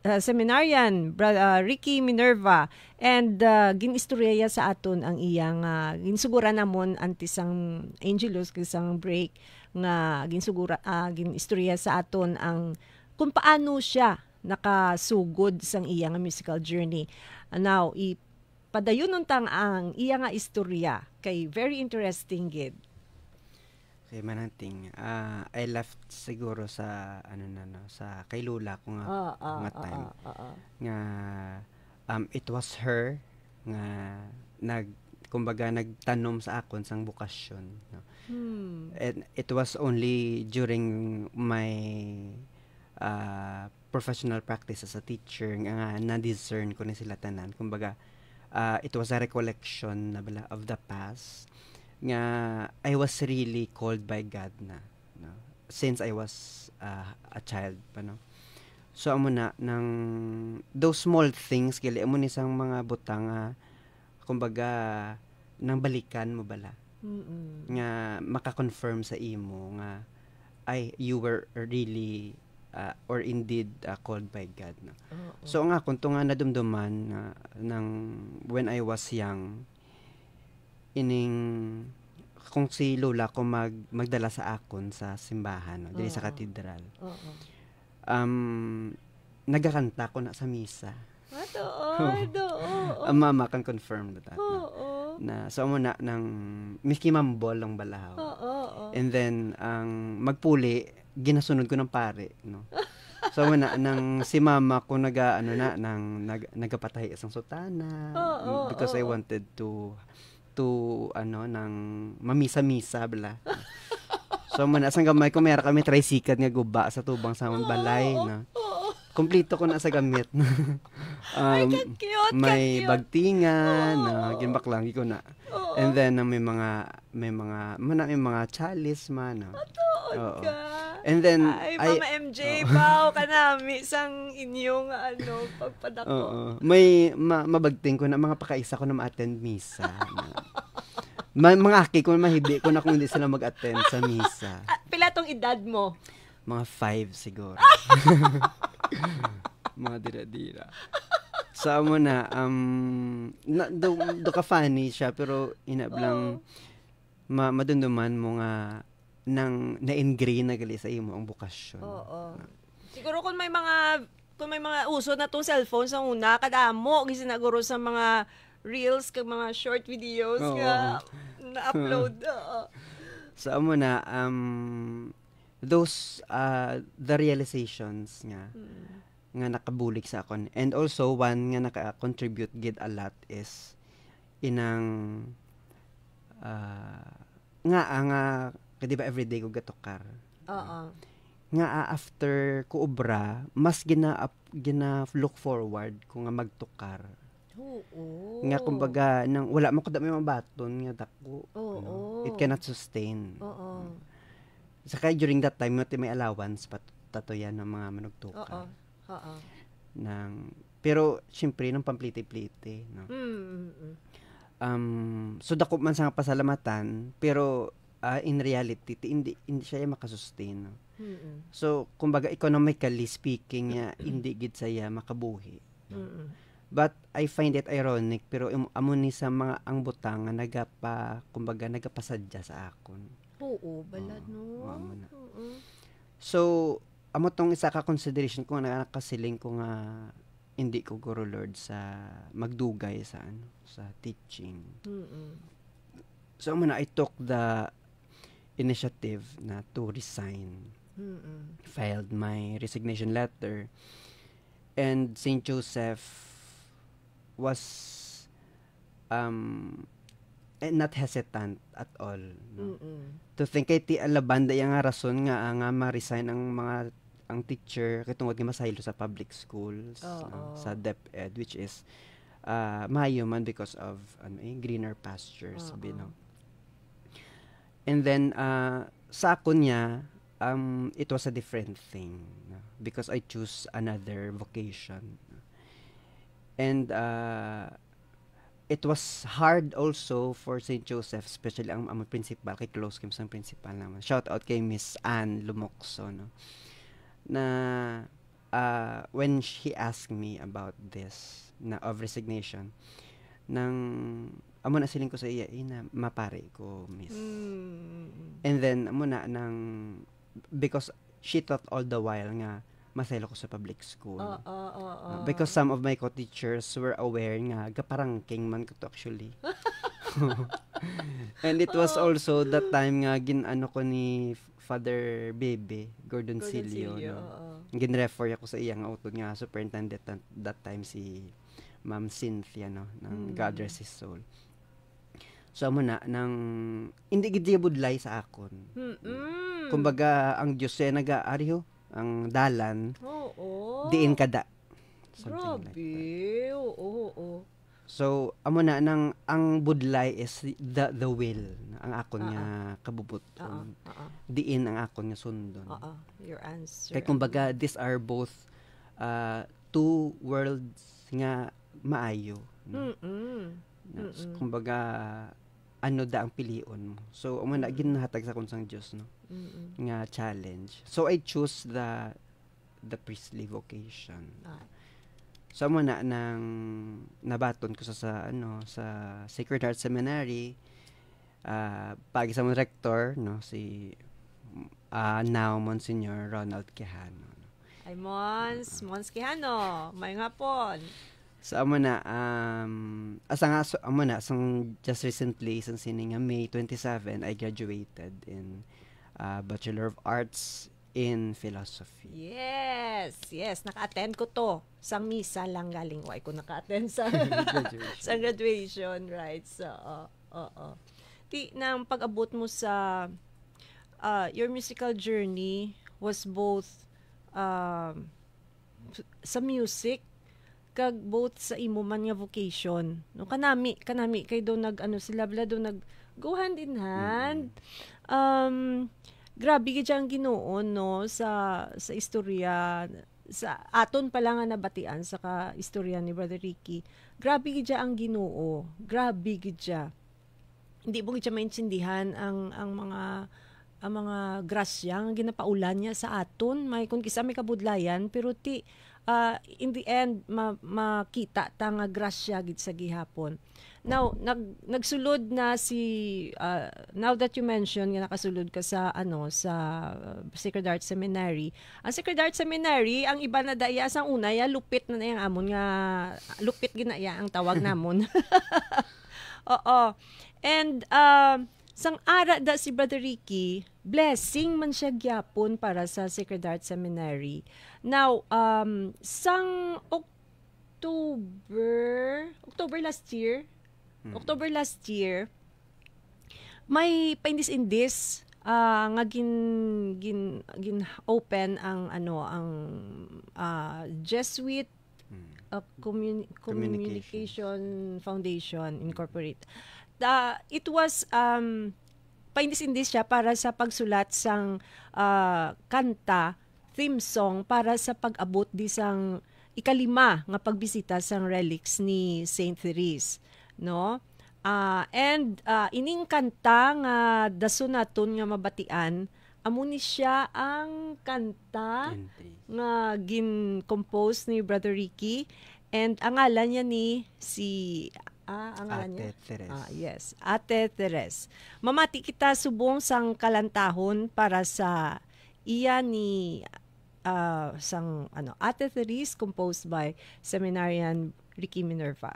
uh, seminarian Bra- ah, Ricky Minerva. And uh, ginistorya sa aton ang iyang uh, ginsugura namon anti sang Angelos kisang break nga ginsugura uh, ginistorya sa aton ang kung paano siya nakasugod sang iya nga musical journey. Now, ipadayon nun tang ang iya nga istorya kay very interesting gid.
Kay mananting, ah I left siguro sa ano na no, sa kay Lula ko nga
Ah, ah,
nga
ah,
time
ah, ah, ah.
nga um it was her nga nag kumbaga nagtanom sa akon sang bukasyon no.
Hmm.
And it was only during my uh, professional practice as a teacher nga na-discern ko na sila tanan. Kumbaga, uh, it was a recollection na bala of the past nga I was really called by God na no? since I was uh, a child pa no so amo na nang those small things gali amo ni sang mga butang nga kumbaga nang balikan mo bala
Mm-mm.
nga maka-confirm sa imo nga ay you were really uh, or indeed uh, called by God no.
Oo.
So nga kung to nga nadumduman nga nang when I was young ining kung si Lola ko mag magdala sa akon sa simbahan no, dili sa
Oo.
katedral.
Oo.
Um nagakanta ko na sa misa.
Ah, doon, doon.
Ang mama can confirm that. no?
Oo.
Na so mo na ng Mickey Mambol ang balahaw.
Oo. Oo.
And then ang magpuli ginasunod ko ng pare no. So na nang si mama ko naga ano na nang nag, nagapatay isang sutana
Oo,
because I
oo.
wanted to to ano nang mamisa-misa bla. so man asang gamay ko mayra kami tricycle nga guba sa tubang sa balay na. Kompleto ko na sa gamit. um,
Cute,
may
cute.
bagtingan na ginbaklang ko na.
Oo.
And then uh, may mga may mga may mga chalice man. No? Oo.
ka.
And then
Ay,
I
Mama MJ, bao ka nami sang inyong ano, pagpadako.
Oo. May ma- mabagting ko na mga pakaisa ko na ma-attend misa. na. Ma- mga aki ko mahidi ko na kung hindi sila mag-attend sa misa.
Ah, pila tong edad mo?
Mga five siguro. mga dira-dira. So, amo na, um, na, do, do ka funny siya, pero inablang, ma, madunduman mo nga, nang na-ingrain na gali sa imo ang bukasyon.
Oo. Siguro kung may mga kung may mga uso na tong cellphone sa una, kadamo gisinaguro sa mga reels kag mga short videos
Oo.
nga na-upload. Oo.
So, amo na, um, those, uh, the realizations nga, nga nakabulik sa akon. And also, one nga naka-contribute gid a lot is, inang, uh, nga, ah, nga, di ba everyday ko gatukar.
Oo.
Nga, ah, after ko obra, mas gina, up- gina look forward ko nga magtukar.
Oo.
Nga, kumbaga, nang, wala mo ko dami mabaton nga dako.
Oo.
ano, It cannot sustain.
Oo.
Saka during that time, may allowance pat tatoyan ng mga manugtuka.
Oo. Oo.
Ng, pero, syempre, ng pampliti-pliti. No?
Mm, mm, mm.
Um, so, dako man sa pasalamatan, pero, ah, in reality, hindi, hindi siya makasustain. No?
Mm, mm.
So, kumbaga, economically speaking, niya, hindi gid saya makabuhi.
Mm, mm.
But, I find it ironic, pero im- amo ni sa mga ang butang nga nagapa, kumbaga, nagapasadya sa akon.
Oo, balad no.
Oo, amo na. So, amo tong isa ka consideration ko nga nakasiling ko nga hindi ko guro Lord sa magdugay sa ano sa teaching.
Mm, mm.
So amo na I took the initiative na to resign.
Mm, mm.
Filed my resignation letter. And St. Joseph was um eh, not hesitant at all. No?
Mm,
to think kay ti alabanda yang nga rason nga ah, nga ma-resign ang mga ang teacher katungod nga masaylo sa public schools
Oo.
no, sa DepEd which is uh, maayo man because of ano eh, greener pastures
Oo.
you know. And then uh, sa ako niya um it was a different thing because I choose another vocation. And uh, it was hard also for St. Joseph, especially ang, ang principal, kay close kim sa principal naman. Shout out kay Miss Ann Lumokso, no? Na uh, when she asked me about this, na of resignation, nang amo na siling ko sa iya, eh, na mapare ko, miss.
Mm.
And then, amo na, nang, because she thought all the while nga, maselo ko sa public school.
Oo, oo, oo.
Uh, because some of my co-teachers were aware nga gaparangking man ko to actually. And it was also that time nga ginano ko ni Father Bebe Gordon,
Gordon
Silio.
Silio,
no?
oo.
Gin-refer ako sa iyang utod nga superintendent that, that time si Ma'am Cynthia no
Mm.
ng God rest his soul. So amo na nang hindi gid niya budlay sa akon.
Mm-mm.
Kumbaga ang Dios ay nagaari ho ang dalan
Oo.
diin kada. Something like
Grabe.
that.
Oo, oo, oo.
So, amo na nang ang budlay is the the will ang akon nga
Oo,
kabubuton.
oo.
Diin ang akon nga sundon.
Oo, your answer.
Kay kumbaga these are both uh, two worlds nga maayo. No?
Mm-mm. Mm-mm.
Kumbaga ano da ang pilion mo. So, amo na ginhatag sa kunsang Dios no
Mm-mm.
nga challenge. So I choose the the priestly vocation.
Ah.
So amo na nang nabaton ko sa, sa ano sa Sacred Heart Seminary ah pagi sa mong rector no si ah now Monsignor Ronald Quijano. no.
Ay, Mons. Mons Quijano. May po.
So amo na um asa nga so, amo na sang just recently sang sini nga May 27 I graduated in ah, Bachelor of Arts in Philosophy.
Yes. Yes. Naka-attend ko to. Sang misa lang galing. Why ko naka-attend sa,
Graduation.
sa graduation. Right. So, oo. oo. Ti, nang pag-abot mo sa uh, your musical journey was both um, sa music kag both sa imo man nga vocation. No kanami kanami kay do nag ano sila bla do nag go hand in hand. Um grabe gid ang Ginoo no sa sa istorya. Sa aton pa lang nga nabatian sa ka istorya ni Brother Ricky. Grabe gid ang Ginoo. Grabe gid siya. Hindi mo gid siya maintindihan ang ang mga ang mga grasya nga ginapaulan niya sa aton. May kun kisa may kabudlayan pero ti ah, in the end ma, makita ta nga grasya gid sa gihapon. Now nag nagsulod na si ah, now that you mention nga nakasulod ka sa ano sa uh, Sacred Heart Seminary. Ang Sacred Heart Seminary ang iba na daya sang una ya lupit na yang amon nga lupit ginaya ang tawag namon. Oo. And um, sang ara da si Brother Ricky, blessing man siya gyapon para sa Sacred Heart Seminary. Now, um, sang October, October last year, October last year, may paindis-indis ah nga gin gin gin open ang ano ang ah, Jesuit uh, Communi- Communication Foundation Incorporate. The, it was um paindis-indis siya para sa pagsulat sang ah, kanta theme song para sa pag-abot di sang ikalima nga pagbisita sang relics ni Saint Therese no? Ah, and ah, ining kanta nga daso naton nga mabatian amo ni siya ang kanta nga gin-compose ni Brother Ricky. And ang ngalan niya ni si ah ang ngalan niya
Ate Teres.
Ah, yes, Ate Teres. Mamati kita subong sang kalantahon para sa iya ni ah, sang ano Ate Teres composed by Seminarian Ricky Minerva.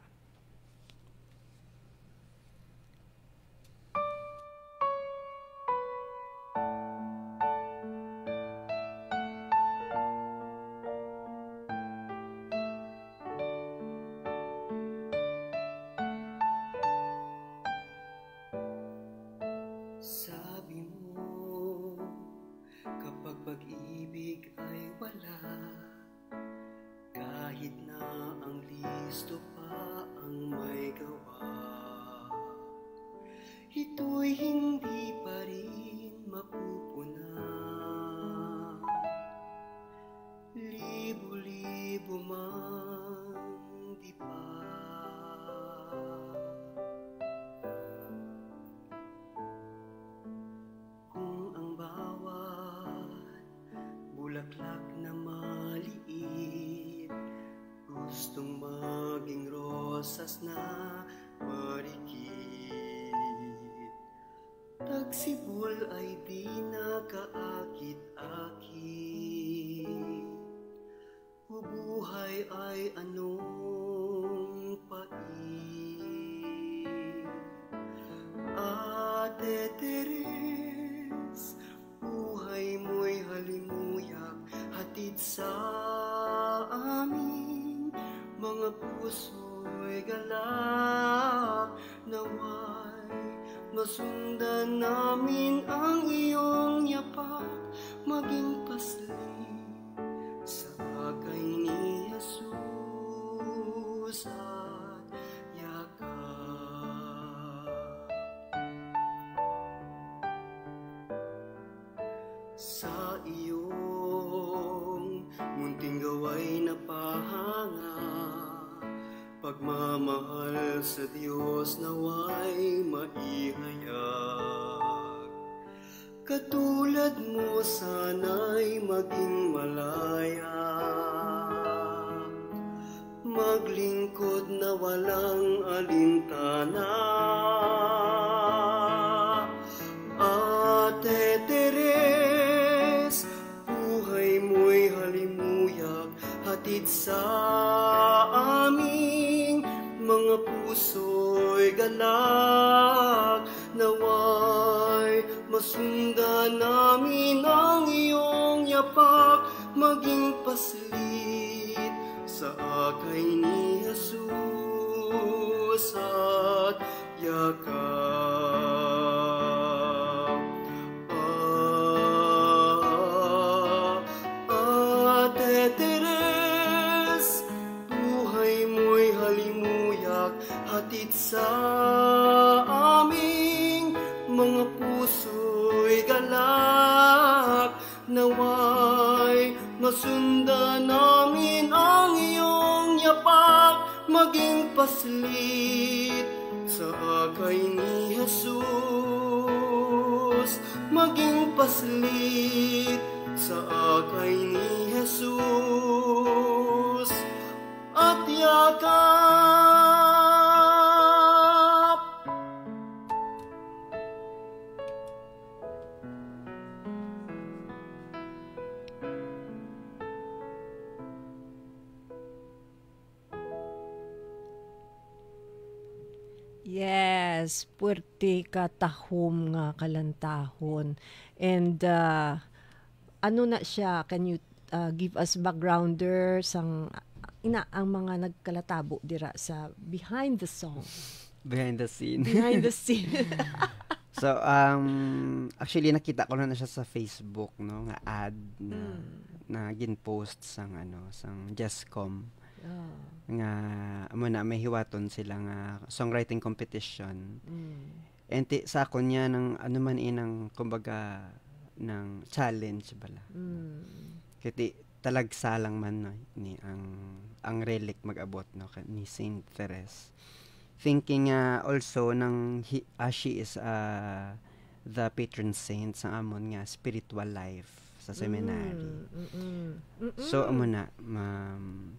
Tagsibol ay di nakaakit-akit Bubuhay ay anong pait Ate Teres, buhay mo'y halimuyak. Hatid sa amin, mga puso'y galak Naway, masundan namin ang iyong yapak Maging pasli sa bagay ni Jesus Pagmamahal sa Diyos naway maihayag. Katulad mo sana'y maging malaya. Maglingkod na walang alintana. Ate Teres, buhay mo'y halimuyak Hatid sa galak Naway masundan namin ang iyong yapak Maging paslit sa akay ni Jesus at yakap masundan namin ang iyong yapak Maging paslit sa akay ni Jesus. Maging paslit sa akay ni Jesus. At yakap
Yes, puwerte ka tahom nga kalantahon. And uh, ano na siya, can you uh, give us backgrounder sang ina ang mga nagkalatabo dira sa behind the song,
Behind the scene.
behind the scene.
So, um, actually, nakita ko na, na siya sa Facebook, no, nga ad na, na gin-post sang, ano, sang Jescom.
Ah,
Nga, amo na, may hiwaton sila nga songwriting competition.
mm.
And ti, sa ako niya, ng, ano man inang, kumbaga, ng challenge bala.
Mm.
Kiti, talagsalang man, no, ni, ang, ang relic mag-abot, no, ni Saint Therese. Thinking uh, also ng he, ah, she is uh, the patron saint sa amon nga spiritual life sa seminary.
Mm, mm-mm. Mm-mm.
So amo na ma'am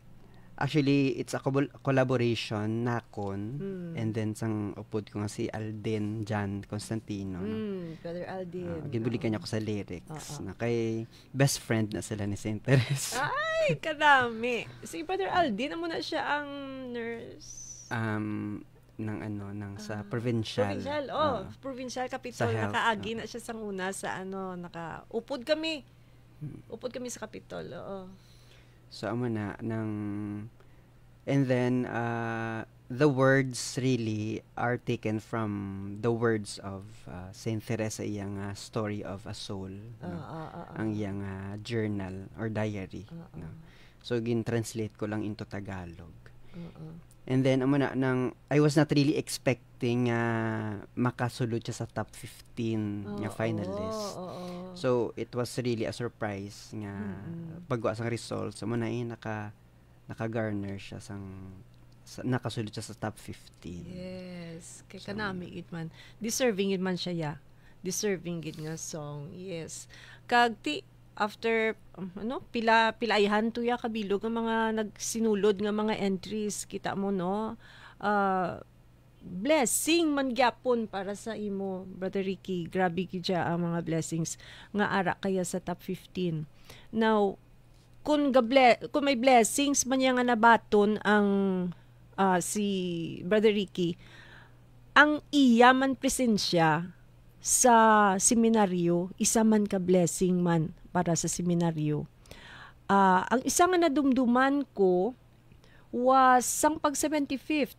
Actually, it's a collaboration nakon
Mm.
and then sang upod ko nga si Alden Jan Constantino. no?
Mm, Brother Aldin.
Uh, ginbulikan niya ko sa lyrics
Oo.
na kay best friend na sila ni Saint Therese.
Ay, kadami. Si Brother Aldin, amo na siya ang nurse.
Um ng ano ng sa provincial.
Ah, Provincial, oh,
Oo.
provincial
Sa health,
Nakaagi na siya sang una sa ano, naka, upod kami.
Hmm.
Upod kami sa capitol, oo.
So amo na ng and then uh, the words really are taken from the words of uh, Saint Teresa iyang uh, story of a soul.
Ah,
no?
ah, ah, ah.
Ang iyang uh, journal or diary.
Ah, ah.
no? So gin-translate ko lang into Tagalog. And then amo na nang I was not really expecting nga makasulod siya sa top 15 nga
Oo,
finalist.
oo.
So it was really a surprise nga pagwa sang results amo na eh, naka naka-garner siya sang sa, nakasulod siya sa top 15.
Yes, kay kanami it man. Deserving it man siya ya. Deserving it nga song. Yes. Kag ti after um, ano pila pilayahan to ya kabilog nga mga nagsinulod nga mga entries kita mo no. Uh, blessing man gyapon para sa imo brother Ricky. Grabe gidya ang mga blessings nga ara kaya sa top 15 now kung gable kung may blessings man yang nga nabaton ang ah, si brother Ricky ang iya man presensya sa seminaryo isa man ka blessing man para sa seminaryo. Ah, ang isa nga nadumduman ko was sang pag 75th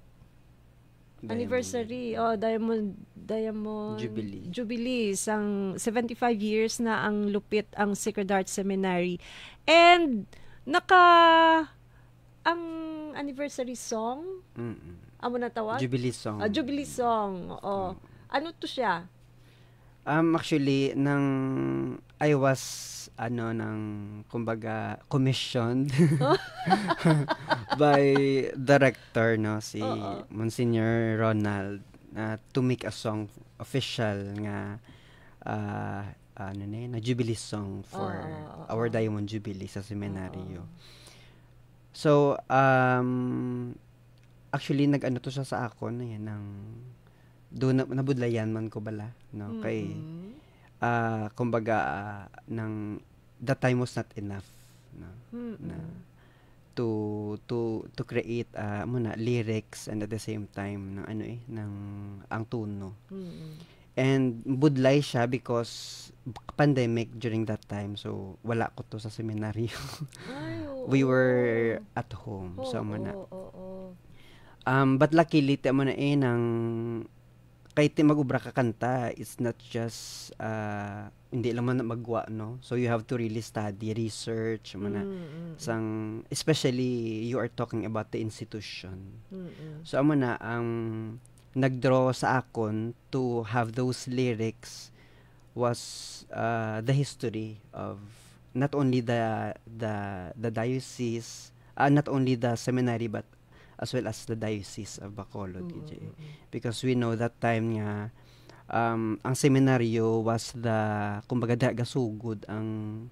anniversary oh diamond diamond
Jubilee.
jubilee. Sang 75 years na ang lupit ang Sacred Heart Seminary. And naka ang anniversary song
Mm-mm.
amo na tawag?
Jubilee song.
Ah, jubilee song oo ano to siya?
Um, actually, nang I was, ano, nang, kumbaga, commissioned by director, no, si
Oo.
Monsignor Ronald, na to make a song official nga, ah, ano na yun, na Jubilee song for
oo,
our. Diamond Jubilee sa seminaryo. So, um, actually, nag-ano to siya sa ako na yan, ng, doon na, nabudlayan man ko bala, no, kay, Ah kumbaga ah, ng the time was not enough no na to to to create ah muna lyrics and at the same time ng ano eh ng ang tuno
Mm-mm.
and budlay siya because pandemic during that time so wala ko to sa seminaryo
Ay, oo.
we were at home
Oo,
so muna
oo, oo.
Um, but luckily, ti mo na eh, nang kahit ti magubra ka kanta, it's not just, uh, hindi lang man magwa, no? So, you have to really study, research, mo na,
Mm-mm.
sang, especially, you are talking about the institution.
Mm-mm.
So, amo na, ang nagdraw sa akon to have those lyrics was uh, the history of not only the the the diocese, uh, not only the seminary but as well as the diocese of Bacolod DJ. Because we know that time nga um, ang seminaryo was the kumbaga da gasugod ang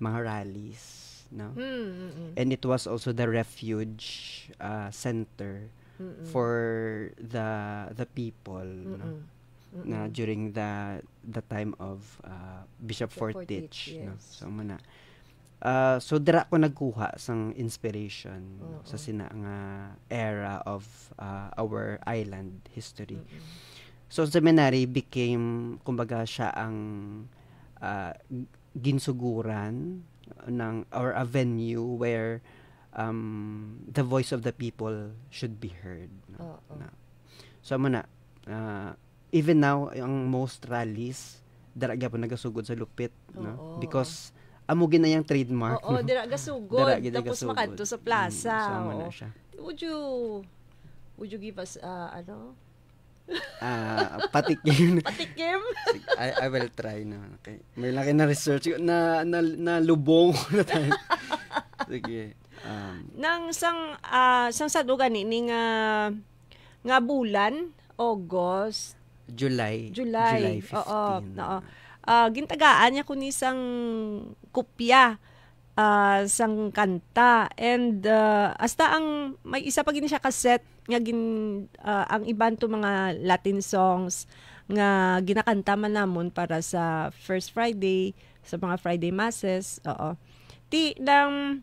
mga rallies, no?
Mm-mm.
And it was also the refuge uh, center
Mm-mm.
for the the people no?
Mm-mm.
na during the the time of uh, Bishop Fortich
Fortich,
no
yes.
so muna uh, so dira ko nagkuha sang inspiration no,
Oo.
sa sina nga era of uh, our island history
Mm-mm.
so seminary became kumbaga siya ang uh, ginsuguran ng or a venue where um, the voice of the people should be heard no? Na. So mo na uh, even now ang most rallies dara gyapon nagasugod sa lupit no
Oo.
because amo gina yung trademark
Oo,
no?
dira gasugod.
Dira gid
Tapos
gasugod.
makadto sa plaza.
Mm, so amo na siya
Would you would you give us uh, ano?
Ah, patikim
Patikim?
I, I will try na okay may laki na research na na, na lubong na tayo sige um,
Nang sang ah, sang sadugan ni ni nga nga bulan August,
July
July.
July 15
Oo, oo. Ah, gintagaan niya kun isang kopya ah, sang kanta and ah, hasta ang may isa pa gini siya kaset nga gin ah, ang iban to mga Latin songs nga ginakanta man namon para sa First Friday sa mga Friday masses. Oo. Ti nang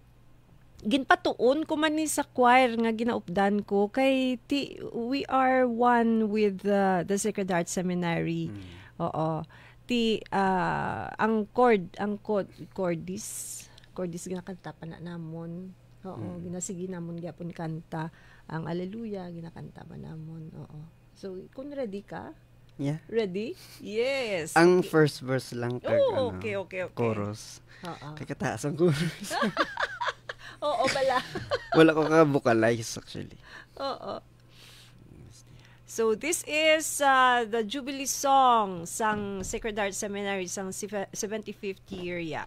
ginpatuon ko man ni sa choir nga ginaupdan ko kay ti we are one with the the Sacred Heart Seminary. Oo. Ti ah, ang chord ang chord chordis chordis ginakanta pa na namon. Oo, ginasigi namon gyapon kanta ang Alleluia ginakanta pa namon. Oo. So kung ready ka?
yeah
Ready? Yes.
ang
okay.
first verse lang kag
Oh,
ano,
okay, okay, okay.
chorus
Oo.
kay kataas ang chorus
Oo, bala.
Wala ko ka-vocalize actually.
Oo. So this is uh, the Jubilee song sang Sacred Heart Seminary sang 75th year ya.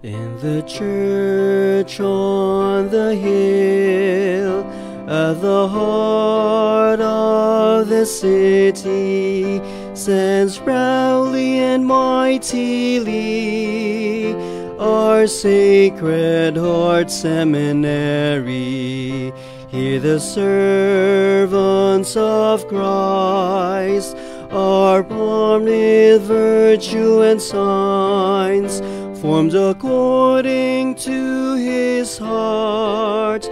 In the church on the hill, at the heart of the city, stands proudly and mightily our Sacred Heart Seminary. Here the servants of Christ are armed with virtue and signs, formed according to his heart,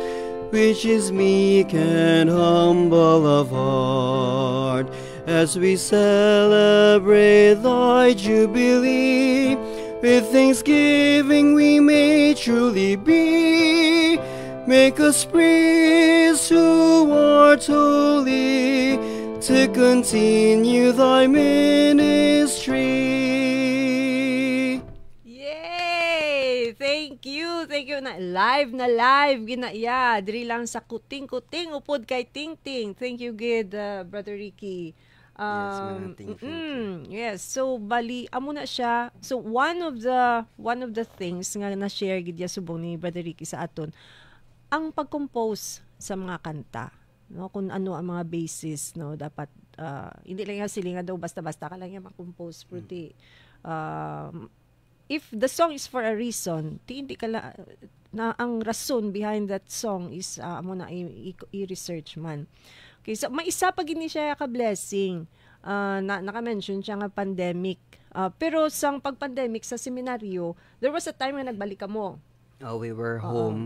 which is meek and humble of heart. As we celebrate thy jubilee, with thanksgiving we may truly be. Make us priests who art holy to continue thy ministry.
Yay! Thank you. Thank you na live na live ginaya diri lang sa kuting-kuting upod kay Ting Ting. Thank you gid uh, Brother Ricky. Um,
Yes,
mm, yes. So bali amo na siya. So one of the one of the things nga na share gid subong ni Brother Ricky sa aton ang pag-compose sa mga kanta no kung ano ang mga basis no dapat ah, hindi lang yung silingan daw basta-basta ka lang yung mag-compose pretty um, if the song is for a reason ti hindi ka la, na ang rason behind that song is ah, amo na i-research man okay so may isa pa gini siya ka blessing Ah, na naka-mention siya nga pandemic Ah, pero sang pag-pandemic sa seminaryo there was a time nga nagbalik ka mo
Oh, we were
Oo.
home.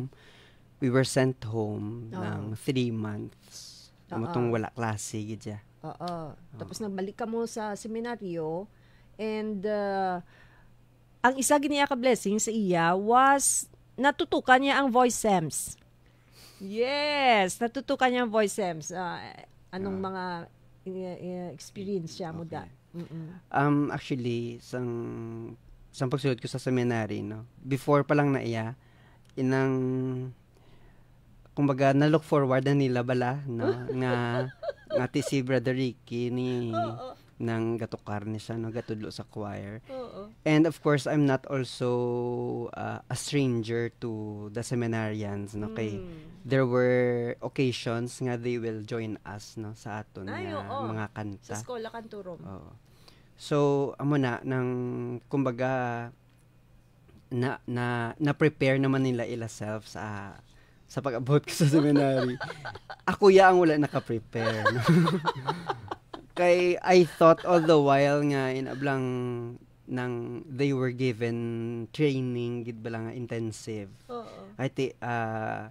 We were sent home
Oo.
ng three months. Amo
Oo.
tong wala klase gid siya.
Oo. Tapos nagbalik ka mo sa seminaryo and uh, ang isa giniya ka blessing sa iya was natutukan niya ang voice sems. Yes, natutukan niya ang voice sems. Ah, anong mga i- i- experience siya mo da? Mm-mm.
Um actually sang sang pagsulod ko sa seminary no. Before pa lang na iya inang kumbaga na look forward na nila bala no nga nga ti si Brother Ricky ni nang gatukar ni siya no gatudlo sa choir.
Oo.
And of course, I'm not also uh, a stranger to the seminarians, no? Kay
Mm.
there were occasions nga they will join us, no? Sa aton
Ay,
nga
oo.
mga
Sa
kanta.
skola kanturom.
Oo. So, amo na, nang, kumbaga, na, na, na-prepare naman nila ila self sa sa pag-abot ko sa seminary. Ako ya ang wala naka-prepare. no? Kay I thought all the while nga in ablang nang they were given training gid bala nga intensive.
Oo.
I thi ah,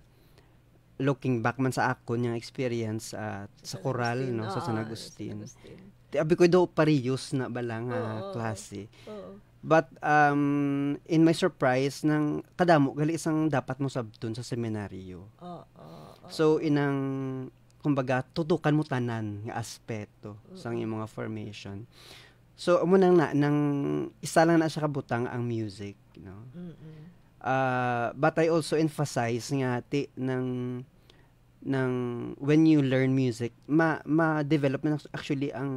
looking back man sa ako niyang experience ah, sa choral no sa San Agustin. Abi ko daw parehas na bala nga
Oo.
klase.
Oo.
But um in my surprise nang kadamo gali isang dapat mo sabton sa seminaryo.
Oo.
So inang kumbaga tutukan mo tanan nga aspeto sang imong mga formation. So amo nang na nang isa lang na siya kabutang ang music, you know.
Mm-mm.
Uh, but I also emphasize nga ti ng ng when you learn music, ma ma-develop na actually ang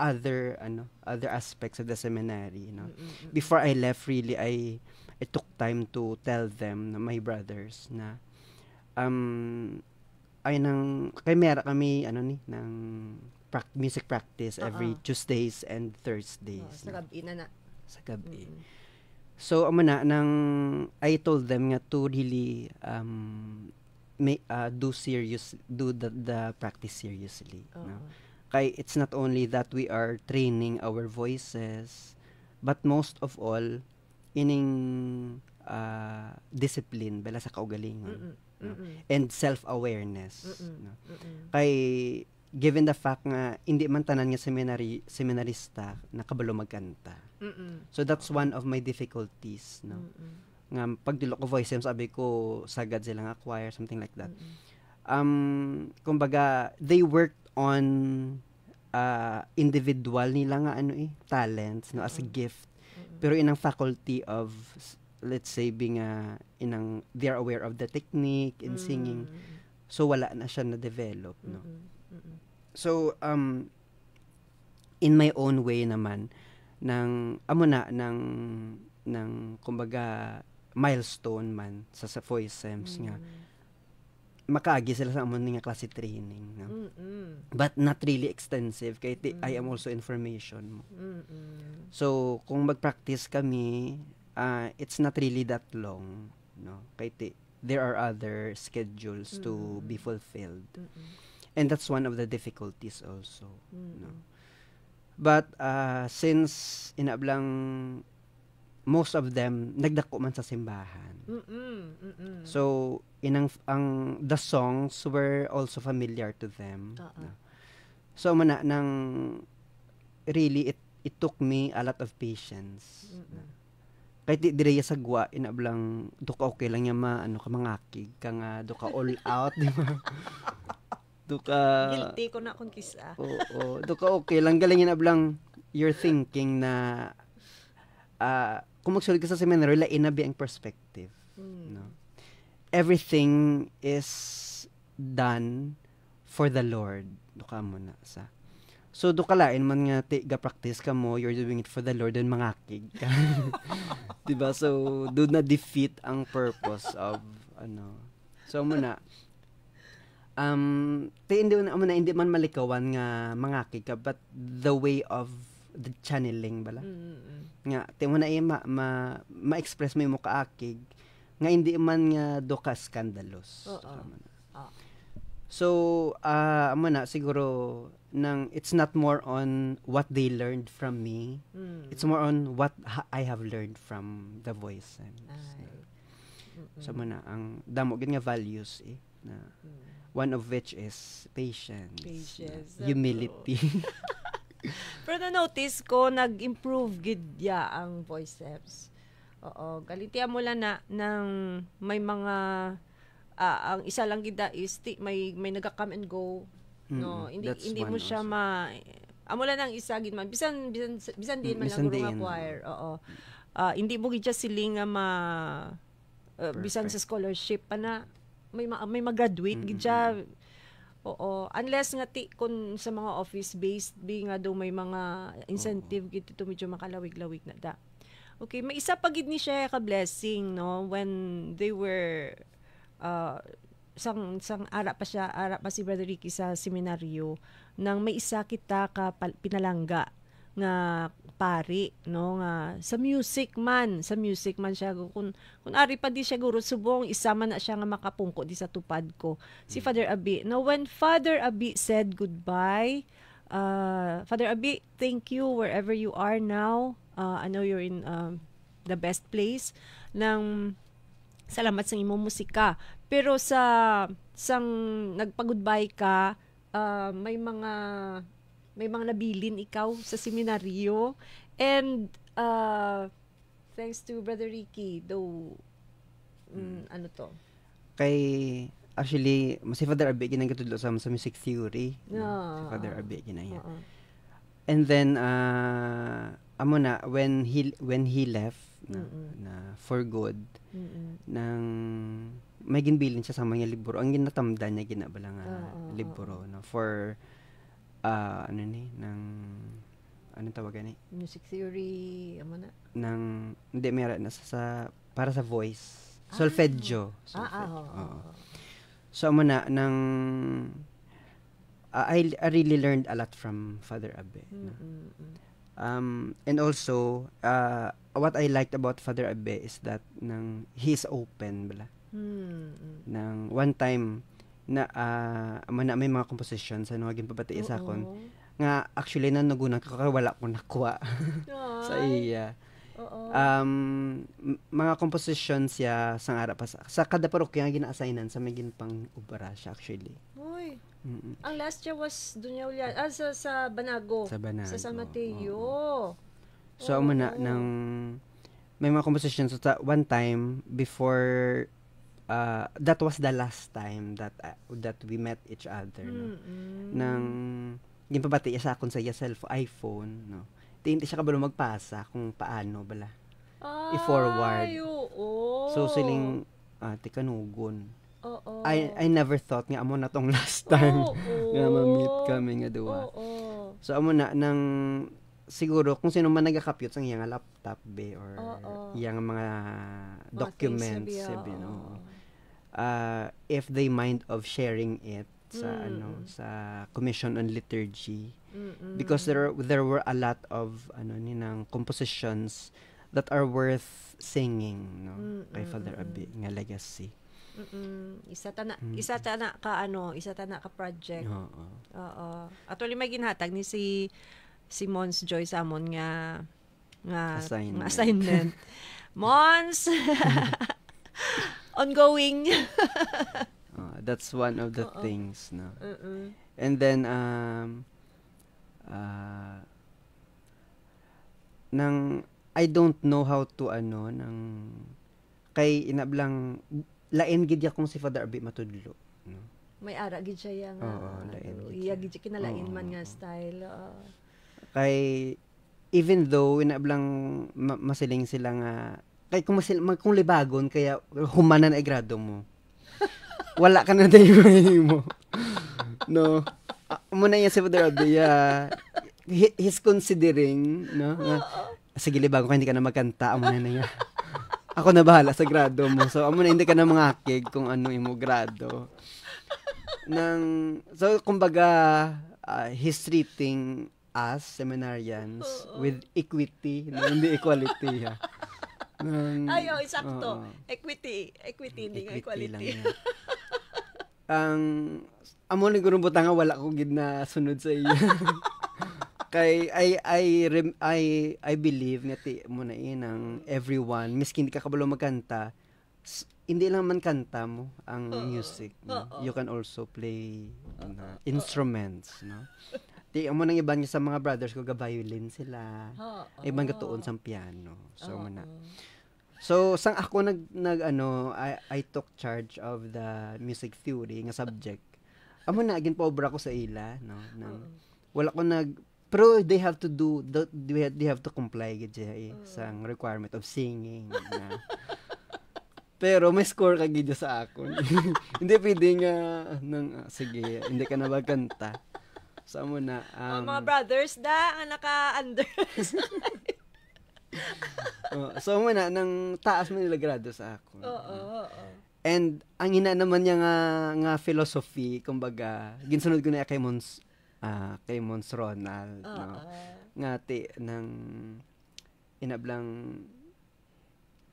other ano other aspects of the seminary, you know.
Mm-mm.
Before I left really I I took time to tell them na my brothers na um ay nang kay mera kami ano ni ng prac- music practice every
Oo.
Tuesdays and Thursdays
Sa
no,
gabi na na.
sa gabi.
Mm-mm.
So amo na nang I told them nga to really um may uh, do serious do the the practice seriously
Oo.
no kay it's not only that we are training our voices but most of all ining uh, discipline bala sa kaugalingon
Mm-mm.
No?
Mm-mm.
and self-awareness
Mm-mm.
no?
Mm-mm.
kay given the fact nga hindi man tanan nga seminary seminarista nakabalo magkanta
Mm-mm.
So that's one of my difficulties, no.
Mm-mm.
Nga pagdilo ko voice sabi ko sagad sila nga choir something like that.
Mm-mm.
um kumbaga they worked on uh, individual nila nga ano eh talents no as a gift pero inang faculty of let's say being a inang they're aware of the technique in singing. So wala na siya na develop no so um in my own way naman ng amo na ng ng kumbaga milestone man sa sa voice sems nga makaagi sila sa amon nga klase training no?
Mm-mm.
but not really extensive kay ti- I am also information mo. So kung mag-practice kami uh, it's not really that long no ti- there are other schedules to be fulfilled and that's one of the difficulties also no but uh, since inablang most of them nagdako man sa simbahan
Mm-mm. Mm-mm.
So, inang ang the songs were also familiar to them.
Oo.
no? So, mana nang really it it took me a lot of patience. no? Kahit di direya sa gwa inablang duka okay lang niya ma ano ka mangakig ka nga duka all out di ba? duka
Guilty ko na kung kisa.
Oo, duka okay lang galing inablang you're thinking na ah kung magsulit ka sa seminary lain na ang perspective. No. Everything is done for the Lord. Duka mo na sa. So, do kalain man nga ti, ga practice ka mo, you're doing it for the Lord and mangakig ka. 'Di ba? So, do na defeat ang purpose of ano. So, muna um ti hindi man na hindi man malikawan nga mangakig ka but the way of the channeling bala nga ti mo na eh, ma, ma, ma-express mo yung kaakig nga hindi man nga do ka scandalous
Oo.
Tama na. So ah amo na siguro nang it's not more on what they learned from me
Mm.
it's more on what ha- I have learned from the voice and so mo na ang damo gid nga values eh na one of which is patience,
Mm. Patience,
na humility
Pero na-notice ko, nag-improve gid ya ang voiceps. Oo, galitian mo lang na ng may mga ah, ang isa lang gida is ti, may may naga-come and go. No,
Mm,
hindi
that's
hindi
one
mo siya
also.
ma Amo lang ang isa gid man. Bisan bisan bisan din
Mm,
man lang
bisan
guro nga
din.
choir. Oo. Ah, hindi mo gid siling nga ma uh, bisan sa scholarship pa na may ma, may mag-graduate gid siya. Oo, unless nga ti kun sa mga office based bi nga daw may mga incentive gid to medyo makalawig-lawig na da. Okay, may isa pa gid ni siya ka blessing no when they were uh, sang sang ara pa siya ara pa si Brother Ricky sa seminaryo nang may isa kita ka pinalangga nga pari no? Nga sa music man sa music man siya. Kun kun ari pa di siya guro subong isa man na siya nga makapungko di sa tupad ko. Si Father Abi. Now when Father Abi said goodbye uh, Father Abi thank you wherever you are now. Uh, I know you're in um, the best place. Ng salamat sa imong musika pero sa sang nagpa-goodbye ka uh, may mga may mga nabilin ikaw sa seminaryo and uh, thanks to Brother Ricky though mm, ano to
kay actually si Father Arbe ginagatulo sa sa music theory no?
Ah,
si Father
ah.
Arbe ginaya
Oo.
and then uh, amo na when he when he left na, na for good
Mm-mm.
nang may ginbilin siya sa mga libro ang ginatamdan niya ginabala nga
Oo, oo,
libro no for ah ano ni ng ano tawagan ni
music theory amo na
ng hindi meron na sa, sa- para sa voice solfeggio
ah ah
Solfeggio,
oo.
oo. So amo na nang ah, I, I really learned a lot from Father Abe. no? Um and also uh, what I liked about Father Abe is that nang he's open bala.
Hmm, mm.
Nang one time na uh, na may mga compositions ano gin pabati sa akon
Oo.
nga actually na nagunang ko wala ko nakuha sa iya.
oo.
Um mga compositions siya pa sa, sa kada parokya nga gina-assignan sa may ginpang ubara siya actually.
Uy,
Mm-mm.
ang last year was Dunya Ulian. Ah, sa, sa Banago.
Sa Banago,
Sa San Mateo.
So, amo na,
Oo.
ng, may mga compositions sa one time, before uh, that was the last time that uh, that we met each other no
Mm-mm.
nang gimpabati sa akon sa iya self iPhone no Di hindi siya kabalo magpasa kung paano bala i-forward.
Oo.
so siling uh, tikanugon
Oo.
I I never thought nga amo na tong last time
Oo.
nga ma-meet kami nga duwa
Oo.
so amo na nang siguro kung sino man nagakapyot sa iyang laptop be or
Oo.
iyang mga
Mga
documents sabi no uh, if they mind of sharing it sa
Mm.
ano sa Commission on Liturgy
Mm-mm.
because there there were a lot of ano ninang compositions that are worth singing no kay
Mm,
Father Abi nga legacy
Mm-mm. Isa ta na,
Mm.
isa ta na ka ano, isa ta na ka project.
oo
Oo. Actually may ginhatag ni si si Mons Joy Samon nga nga
Assignment.
nga assignment. Mons ongoing.
Uh, that's one of the
Oo.
things no
Mm-mm.
and then um uh, nang I don't know how to ano nang kay inablang lain gid ya kung si Father Abi matudlo no?
May ara gid siya yang
Oo, lain gid
iya gid kinalain
Oo,
man nga style. oo.
kay even though inablang ma- masiling sila nga kay kung masil mag, kung libagon kaya humanan ay grado mo. Wala ka na tayo mo. No? Uh, muna yan si Father Abi ah, he, he's considering no? Nga, sige libagon ka hindi ka na magkanta amo na niya ako na bahala sa grado mo so amo na hindi ka na mangakig kung ano imo grado nang so kumbaga uh, he's treating us seminarians with equity no, hindi equality ha Nang-
Ay, oh, sakto.
oo.
Equity, equity hindi nga equality.
ang amo ni gurong butanga wala ko gid na sunod sa iya kay I I I I believe nga ti mo na inang everyone miski hindi ka kabalo magkanta hindi lang man kanta mo ang music no?
Oo.
you can also play ano, instruments no ti amo nang iban sa mga brothers ko ga violin sila
Oo.
iban gatuon sa piano so mo na. So, sang ako nag, nag ano, I, I took charge of the music theory nga subject. Amo na, agin paobra ko sa ila, no? Nang, wala ko nag, pero they have to do, the, they have- they have to comply gid eh, sang requirement of singing. na. pero may score ka gid sa ako. hindi pwede nga, nang, ah, sige, hindi ka na magkanta. So, amo na,
Oh,
um,
mga brothers da nga naka-under.
oh, so, amo na, nang taas mo nila grado sa ako.
Oo, oo.
And ang ina naman niya nga nga philosophy, kumbaga, ginsunod ko na kay Mons ah, kay Mons Ronald, no. Nga ti ng inablang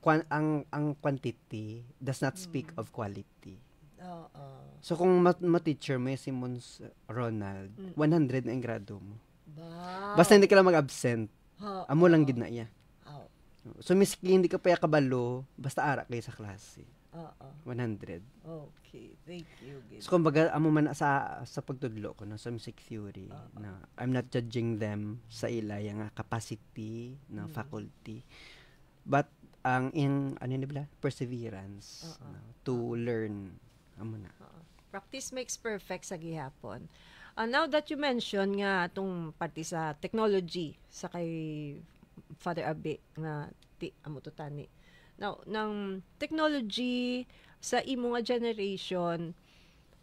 kwan, ang ang quantity does not speak of quality.
Oo.
So kung mat, teacher mo si Mons Ronald, 100 na ang grado mo.
Wow.
Basta hindi ka lang mag-absent.
Oo.
Amo lang gid na iya. So miski hindi ka pa kabalo, basta ara kay sa klase.
Oo.
100.
Okay. Thank you. Gid.
So, kumbaga, amo man na sa, sa pagtudlo ko no, sa music theory, na I'm not judging them sa ila, yung capacity, na faculty. But, ang in, ano ni bala? Perseverance. no, to learn. Amo na.
Practice makes perfect sa gihapon. Uh, now that you mention nga itong pati sa technology sa kay Father Abe nga ti amo to tani. Now, ng technology sa imo nga generation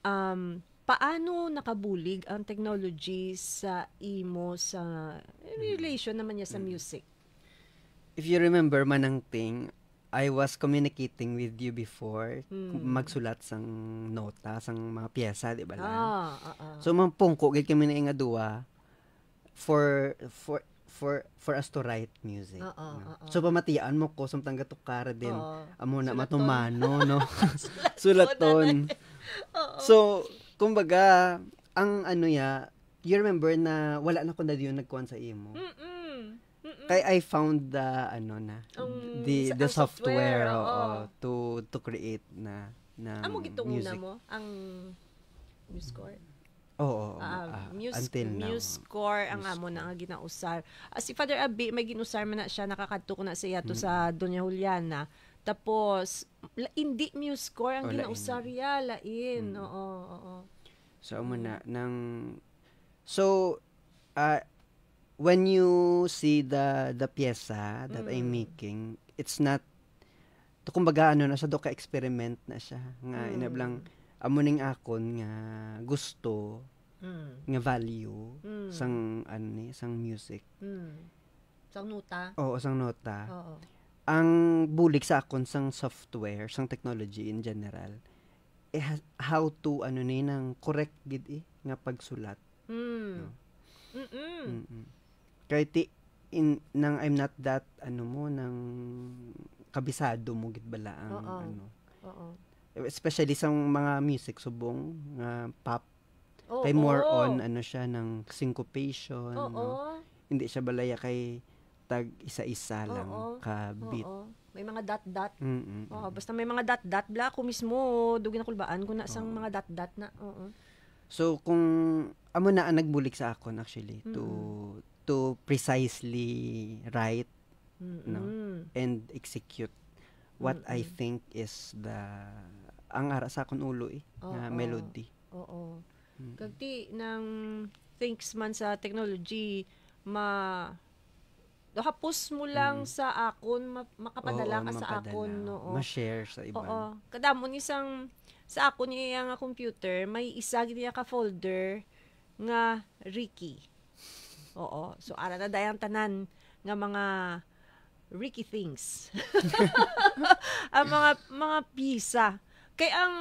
um paano nakabulig ang technology sa imo sa relation naman niya sa music?
If you remember, Manang Ting, I was communicating with you before, magsulat sang nota, sang mga piyesa, di ba lang?
Ah, ah, ah.
So mampungko gid kami na nga duwa for for for for us to write music.
Oo,
no?
oo.
So pamatiyaan mo ko samtang gatukara din. Amo na
Sulaton.
matumano no. Sulaton. So kumbaga ang ano ya, you remember na wala na ko na diyon nagkuan sa imo.
Mm-mm. Mm-mm.
Kay I found the ano na
Ang
the the
software,
software, oo,
oo.
to to create na na
Amo gitong una
music.
mo ang MuseScore.
Oo, oo,
Ah,
ah,
Muse,
until now.
MuseScore ang amo na nga ginausar. Ah, si Father Abi may ginusar man na siya nakakadto ko na siya to sa Doña Juliana Tapos, hindi muse score ang
O, lain.
ginausarya, lain.
Mm.
Oo, oo.
So amo na ng So uh, when you see the the pyesa that I'm
Mm.
making, it's not to kumbaga ano na siya do ka experiment na siya nga
Mm.
inablang amo ning akon nga gusto
Mm.
nga value
Mm.
sang ano ni sang music.
Mm. Sang nuta.
Oo, sang nota.
Oo.
Ang bulig sa akon sang software, sang technology in general, eh, how to ano ni nang correct gid eh, nga pagsulat.
Mm.
No.
Mm-mm.
Ti- in nang I'm not that ano mo nang kabisado mo gid bala ang
Oo.
ano.
Oo.
Especially sa mga music subong nga pop
Oo.
kay more on ano siya ng syncopation
Oo.
no? Hindi siya balaya kay tag isa-isa lang
Oo.
ka beat.
Oo. May mga dot-dot.
Mm-mm.
Oo, basta may mga dot-dot bla ko mismo dugin na kulbaan ko na sang mga dot-dot na. Oo.
So kung amo na ang nagbulik sa akon actually to to precisely write no
Mm-mm.
and execute what I
Mm-mm.
think is the ang ara sa akon ulo eh nga
Oo.
melody.
Oo.
Mm.
Kagti ng thanks man sa technology ma hapos mo lang
Mm.
sa akon ma- makapadala
Oo,
ka sa
mapadala.
akon no.
Ma-share sa iban.
Oo. Kadamon isang sa akon niya nga computer may isa gid niya ka folder nga Ricky. Oo. So ara na dayang tanan nga mga Ricky things. ang mga mga pisa. Kay ang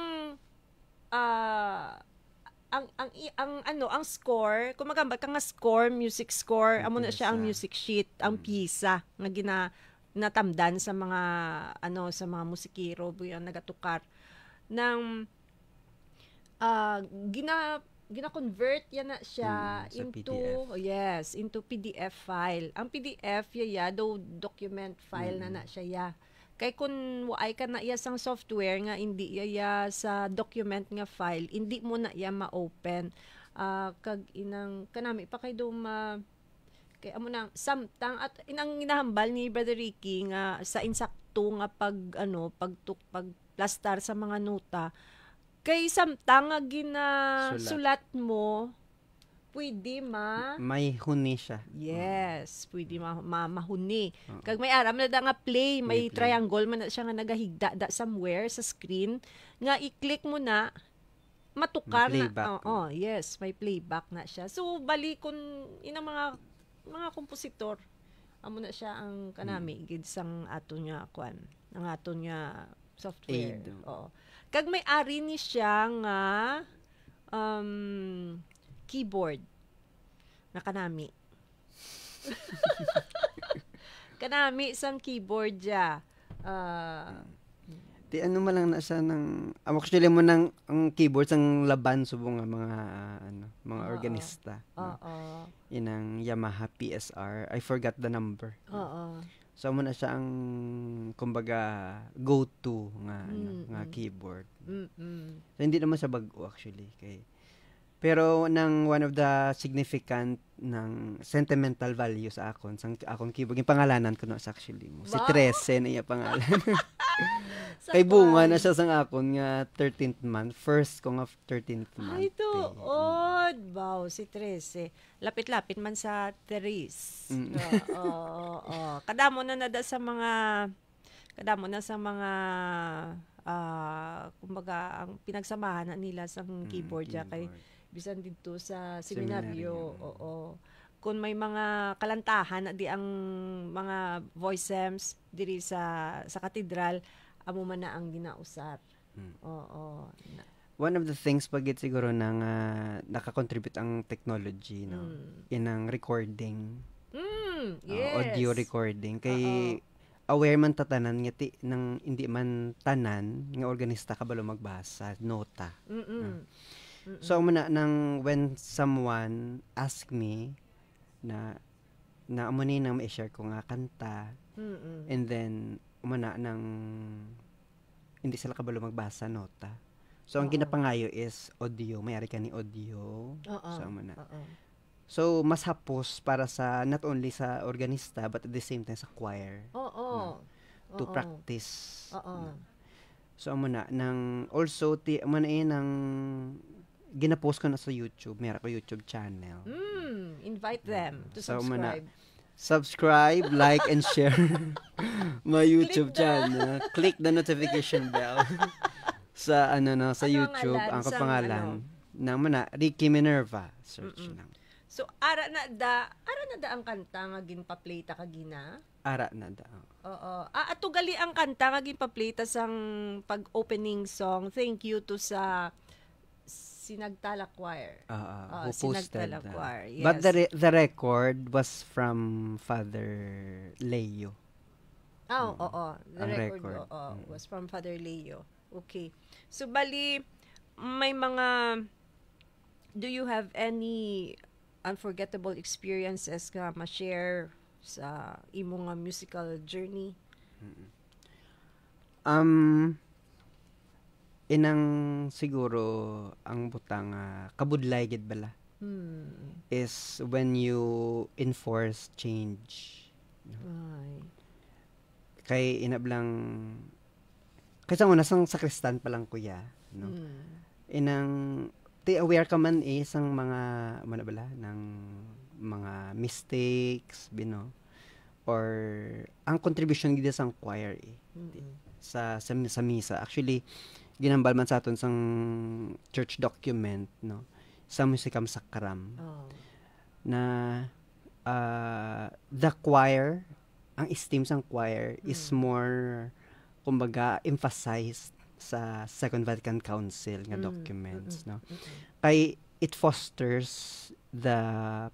ah ang ang ang ano ang score kung magamba ka nga score music score amo na siya ang music sheet ang
Mm.
pisa nga gina natamdan sa mga ano sa mga musikero buya nagatukar ng ah gina gina-convert yan na siya
Mm,
into
PDF.
yes into PDF file ang PDF ya ya do document file na
Mm.
na siya ya kay kun waay ka na iya sang software nga hindi iya ya sa document nga file hindi mo na iya ma-open Ah, kag inang kanami pa kay do ma kay amo nang samtang at inang ginahambal ni Brother Ricky nga sa insakto nga pag ano pagtuk pag plastar sa mga nota kay samtang nga ginasulat mo pwede ma
May huni siya.
Yes, pwede ma, ma mahuni.
Oo.
Kag may aram na da nga play, may,
May play.
triangle man na siya nga nagahigda da somewhere sa screen nga i-click mo na matukar
May
na. Oo, yes, may playback na siya. So bali kun inang mga mga kompositor amo na siya ang kanami gid sang ato niya kwan ang ato niya software.
Aid.
Oo. Kag may ari ni siya nga um, keyboard na kanami. kanami sang keyboard ja. Ah,
Di ano man lang na siya ng um, actually mo nang ang keyboard sang laban subong nga mga ano, mga
Oo.
organista. no?
oo.
Inang Yamaha PSR. I forgot the number.
Oo.
So mo na siya ang kumbaga go-to nga ano,
Mm,
nga keyboard.
Mm.
So hindi naman siya bago actually kay pero nang one of the significant ng sentimental value sa akon sang akong keyboard yung pangalanan ko na sa actually mo. Si! Trece na iya pangalan. Kay bunga na siya sang akon nga 13th month. First ko nga 13th month.
Ay,
eh.
tuod. Wow, si Trece. Lapit-lapit man sa Teres.
Mm.
Oo, oo, oo. Kadamo na nada sa mga kadamo na sa mga ah kumbaga ang pinagsamahan na nila sa
Mm,
keyboard kay
keyboard.
Bisan dito sa
Seminaryo.
seminaryo. Oo. Kung may mga kalantahan di ang mga voice sems diri sa sa katedral, amo man na ang ginausar.
Mm.
Oo. Na-
One of the things pagit siguro nang nakakontribute ang technology no
Mm.
inang recording
Mm,
uh,
yes.
audio recording kay
Oo.
aware man tatanan nga ti nang hindi man tanan nga organista kabalo magbasa nota
Mm-mm.
So amo na nang when someone ask me na na amo ni nang ma-share ko nga kanta
Mm-mm.
and then amo na nang hindi sila kabalo magbasa nota so ang
Oo.
ginapangayo is audio mayari ka ni audio
Oo.
so amo na
Oo.
so mas hapos para sa not only sa organista but at the same time sa choir
Oo.
to
Oo.
practice.
Oo.
So amo na nang also ti amo na eh, nang gina-post ko na sa YouTube. Meron ko YouTube channel.
Mm, invite them to
So, muna-
subscribe.
Subscribe, like, and share my YouTube
the-
channel. Click the notification bell sa ano no sa
Ano
YouTube
ngalan?
ang kapangalan
ano?
ng mana Ricky Minerva search
Mm-mm.
lang.
So ara na da, ara na da ang kanta nga ginpa-play ta kagina.
Ara na da.
Oo. Ah, ato gali ang kanta nga ginpa-play ta sang pag-opening song. Thank you to sa Sinagtala Choir.
Uh,
Ah,
who posted
Sinagtala
that.
Choir,
But the
yes.
re- the record was from Father Leo.
Ah, oo. The
Ang
record,
record.
oo,
Mm.
was from Father Leo. Okay. So, bali, may mga, do you have any unforgettable experiences ka ma-share sa imo nga musical journey?
Um inang siguro ang butang uh, kabudlay gid bala
Hmm.
is when you enforce change.
Ay.
Kay inablang kasi una sang sakristan pa lang kuya, no.
Mm.
Inang ti aware ka man eh sang mga ano bala ng mga mistakes, bino or ang contribution gid sang choir eh
Mm-mm.
sa sa, sa misa. Actually, ginambal man sa aton sang church document, no? Sa musikam sakram
Oh.
na uh, the choir, ang esteem sang choir is more kumbaga emphasized sa Second Vatican Council nga
Mm,
documents,
mm-mm,
no?
mm-mm.
Kay it fosters the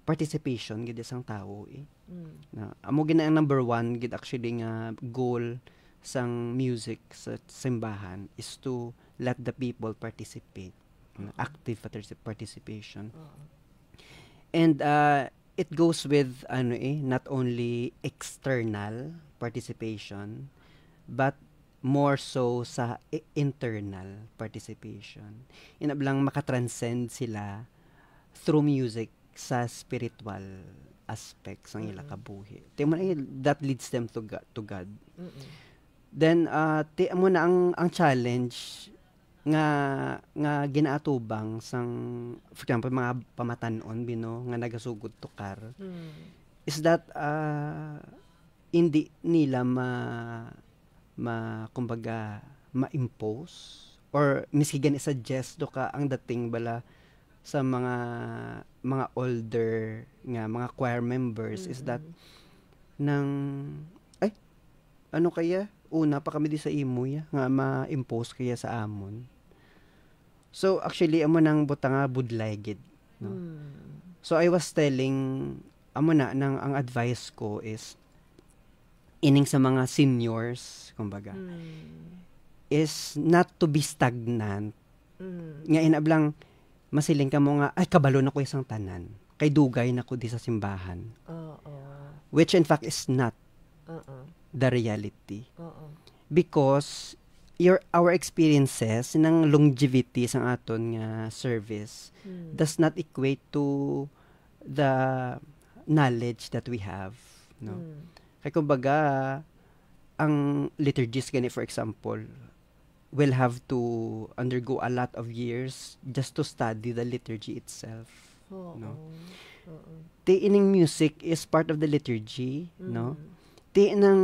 participation gid sang tao eh
Mm.
na amo gina ang number one gid actually nga goal sang music sa simbahan is to let the people participate na active particip- participation
Oo.
and uh, it goes with ano eh not only external participation but more so sa i- internal participation inablang makatranscend sila through music sa spiritual aspects ng ila kabuhi. Mo na, that leads them to God. To God.
Mm-mm.
Then, uh, ti mo na ang, ang challenge nga nga ginaatubang sang for example mga pamatanon bino nga nagasugod tukar
Mm.
is that uh, hindi nila ma ma kumbaga ma-impose? Or miskigan i-suggest do ka ang dating bala sa mga mga older nga mga choir members? Is that nang ay ano kaya una pa kami di sa imo ya nga ma-impose kaya sa amon so actually amo nang buta nga budlay gid no
Mm.
So I was telling amo na nang ang advice ko is ining sa mga seniors kumbaga
Mm.
is not to be stagnant
Mm.
nga inablang masiling ka mo nga ay kabalo na ko isang tanan kay dugay na ko di sa simbahan
Oo.
which in fact is not
Oo.
The reality
Oo.
because your our experiences ng longevity sang aton nga service
Mm.
does not equate to the knowledge that we have no
Mm.
kay kumbaga ang liturgies gani for example will have to undergo a lot of years just to study the liturgy itself
Oo.
no
Oo.
ti ining music is part of the liturgy no
Mm.
Ti nang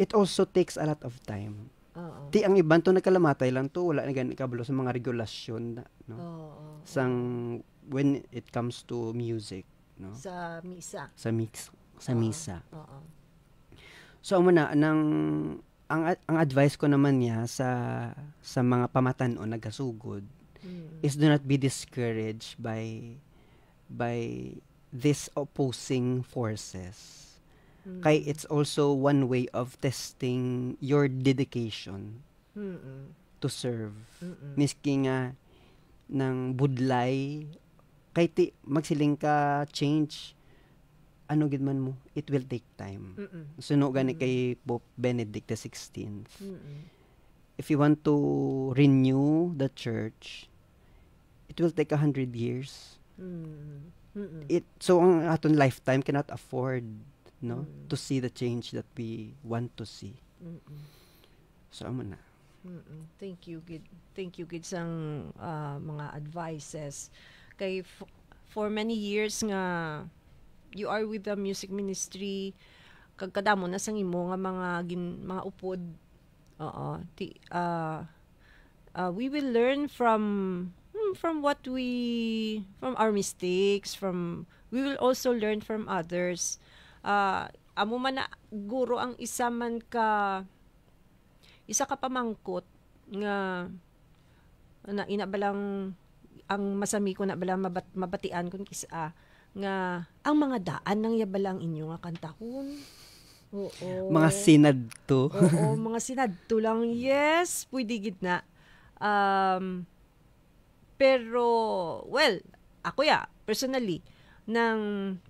it also takes a lot of time
Oo.
ti ang iban to nagkalamatay lang to wala na gani kabalo sa mga regulasyon na, no
Oo.
sang when it comes to music no
Sa misa.
sa mix sa
Oo.
misa
Oo.
so amo na nang ang ang advice ko naman niya sa sa mga pamatanon nagasugod
Mm.
is do not be discouraged by by these opposing forces
Mm.
kay it's also one way of testing your dedication
Mm-mm.
to serve
Mm-mm.
miski nga ng budlay kay ti magsiling ka change ano gid man mo it will take time
Mm-mm.
suno gani
Mm.
kay Pope Benedict the 16th
Mm-mm.
if you want to renew the church it will take a hundred years
Mm. Mm-mm.
it so ang aton lifetime cannot afford no
Mm.
to see the change that we want to see
Mm-mm.
So amo na.
Mm-mm. Thank you gid. Thank you gid sang ah, mga advices. Kay f- for many years nga you are with the music ministry kag kadamo na sang imo nga mga gin, mga upod. Oo. Ti, ah, ah, we will learn from hmm, from what we from our mistakes from we will also learn from others. Ah, amo man na guro ang isa man ka isa ka pamangkot nga na ina balang ang masami ko na balang mabat, mabatian kun kisa nga ang mga daan nang yabalang inyo nga kantahon. Oo.
Mga sinad to.
Oo, mga sinadto lang. Yes, pwede gid na. Um, pero, well, ako ya, personally, nang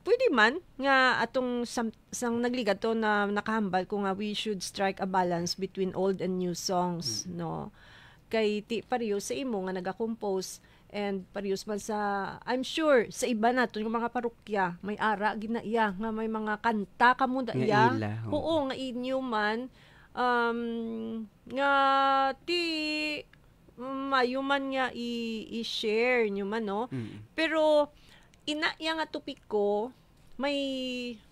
pwede man nga atong sam, sang nagligat to na nakahambal ko nga we should strike a balance between old and new songs no? Kay ti pareho sa imo nga naga-compose and parehas man sa I'm sure sa iba nato yung mga parokya may ara gina iya nga may mga kanta kamo da iya.
ila, oo.
nga inyo man. Um nga ti mayo man nga i-share nyo man no?
Mm.
pero ina nga tupik ko may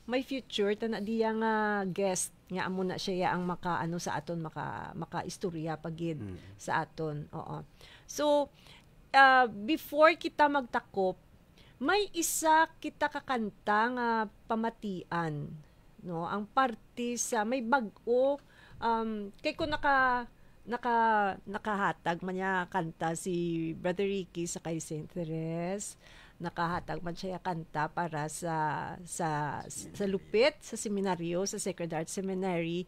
may future tana diya nga guest nga amo na siya ang maka ano sa aton maka maka istorya pagid
Mm.
sa aton oo. So uh, before kita magtakop may isa kita kakanta nga pamatian no? Ang parte sa may bag-o um kay ko naka naka nakahatag man niya kanta si Brother Ricky sa kay Saint Therese nakahatag man siya kanta para sa sa sa lupit sa seminaryo sa Sacred Heart Seminary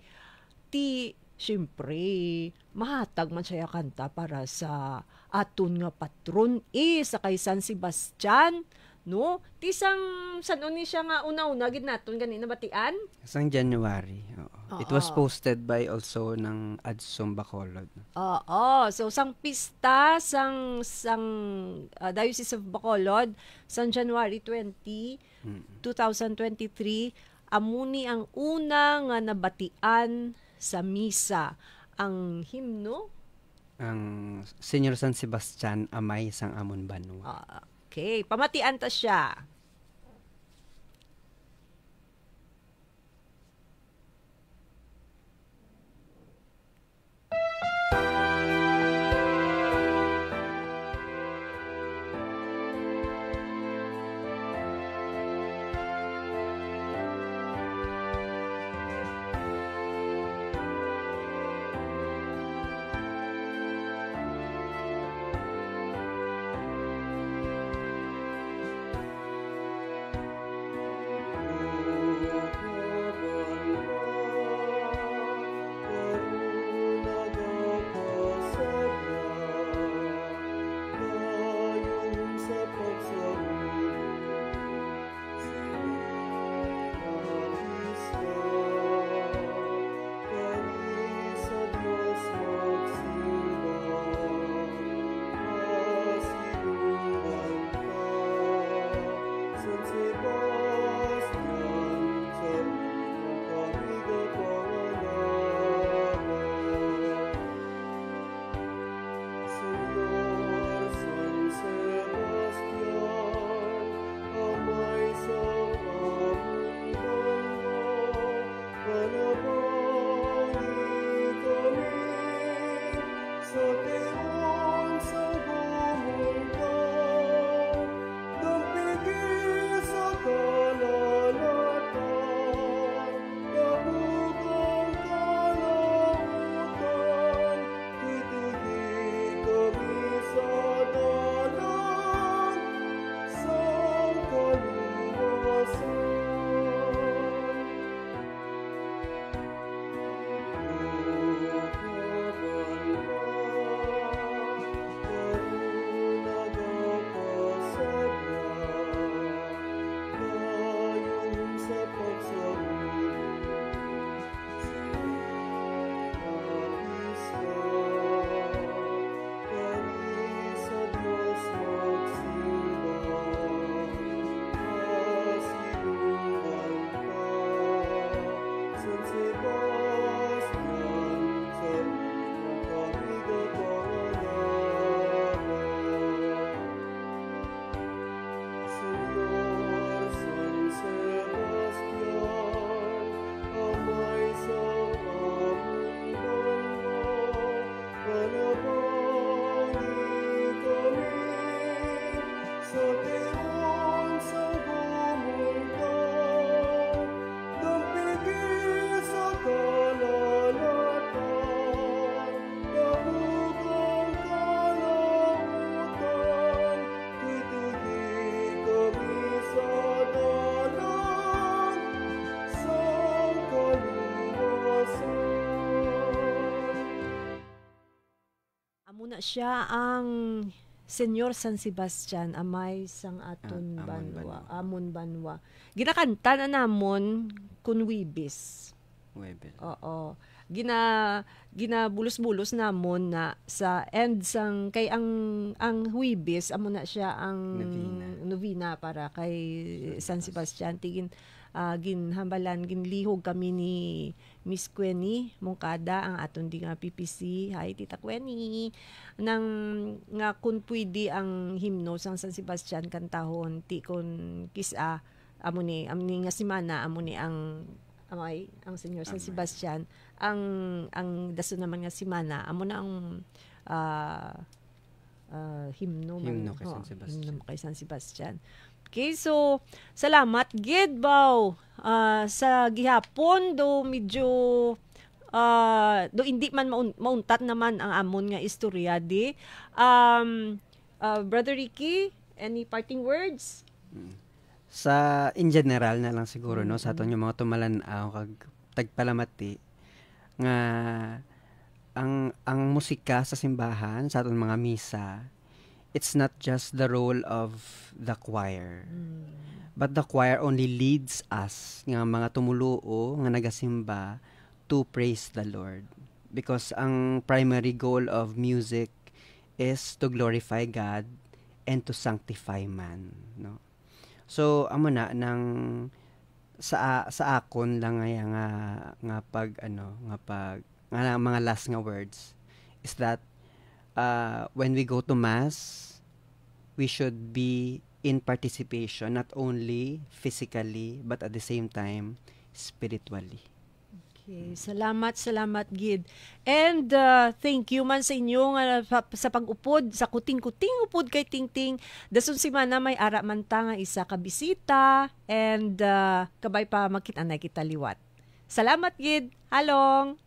ti syempre mahatag man siya kanta para sa aton nga patron eh sa kay San Sebastian no ti sang sanon ni siya nga una-una gid naton gani nabatian
Sang January. Oo. It was
Oo.
posted by also ng Adsum Bacolod.
Oo. So, sang pista, sang, sang uh, Diocese of Bacolod, sang January 20, 2023, amuni ang una nga nabatian sa misa. Ang himno,
Ang Senior San Sebastian Amay sang Amon Banwa.
ah, okay, pamatian ta siya. Siya ang Senyor San Sebastian amay sang aton
Ah, Amon
banwa,
Banwa.
amon banwa. Ginakanta na namon kun wibis.
Webel.
Oo. Gina ginabulos-bulos namon na sa end sang kay ang ang huibis amo na siya ang
Novena.
novena para kay San Sebastian tigin ah, ginhambalan ginlihog kami ni Miss Queenie Mongkada ang aton di nga PPC hi Tita Queenie. Nang nga kun pwede ang himno sang San Sebastian kantahon ti kun kisa amo ni amo ni nga simana amo ni ang amay ang Senyor San. Sebastian ang ang daso naman nga simana amo na ang ah ah, himno man.
Himno kay San Sebastian.
himno kay San Sebastian Okay, so salamat gid baw Ah, sa gihapon do medyo ah, do hindi man maun- mauntat naman ang amon nga istorya di. Um ah, Brother Ricky, any parting words?
Sa in general na lang siguro no sa aton yung mga tumalanaw kag tagpalamati nga ang ang musika sa simbahan sa aton mga misa it's not just the role of the choir. But the choir only leads us nga mga tumuluo nga nagasimba to praise the Lord. Because ang primary goal of music is to glorify God and to sanctify man no So amo na nang sa sa akon lang nga nga nga pag ano nga pag nga mga last nga words is that uh, when we go to mass we should be in participation not only physically but at the same time spiritually.
Okay, salamat, salamat gid. And uh, thank you man sa inyo nga pa- sa pag-upod, sa kuting-kuting upod kay Tingting. Dason si mana may ara man nga isa ka bisita and uh, kabay pa makita na kita liwat. Salamat gid. Halong.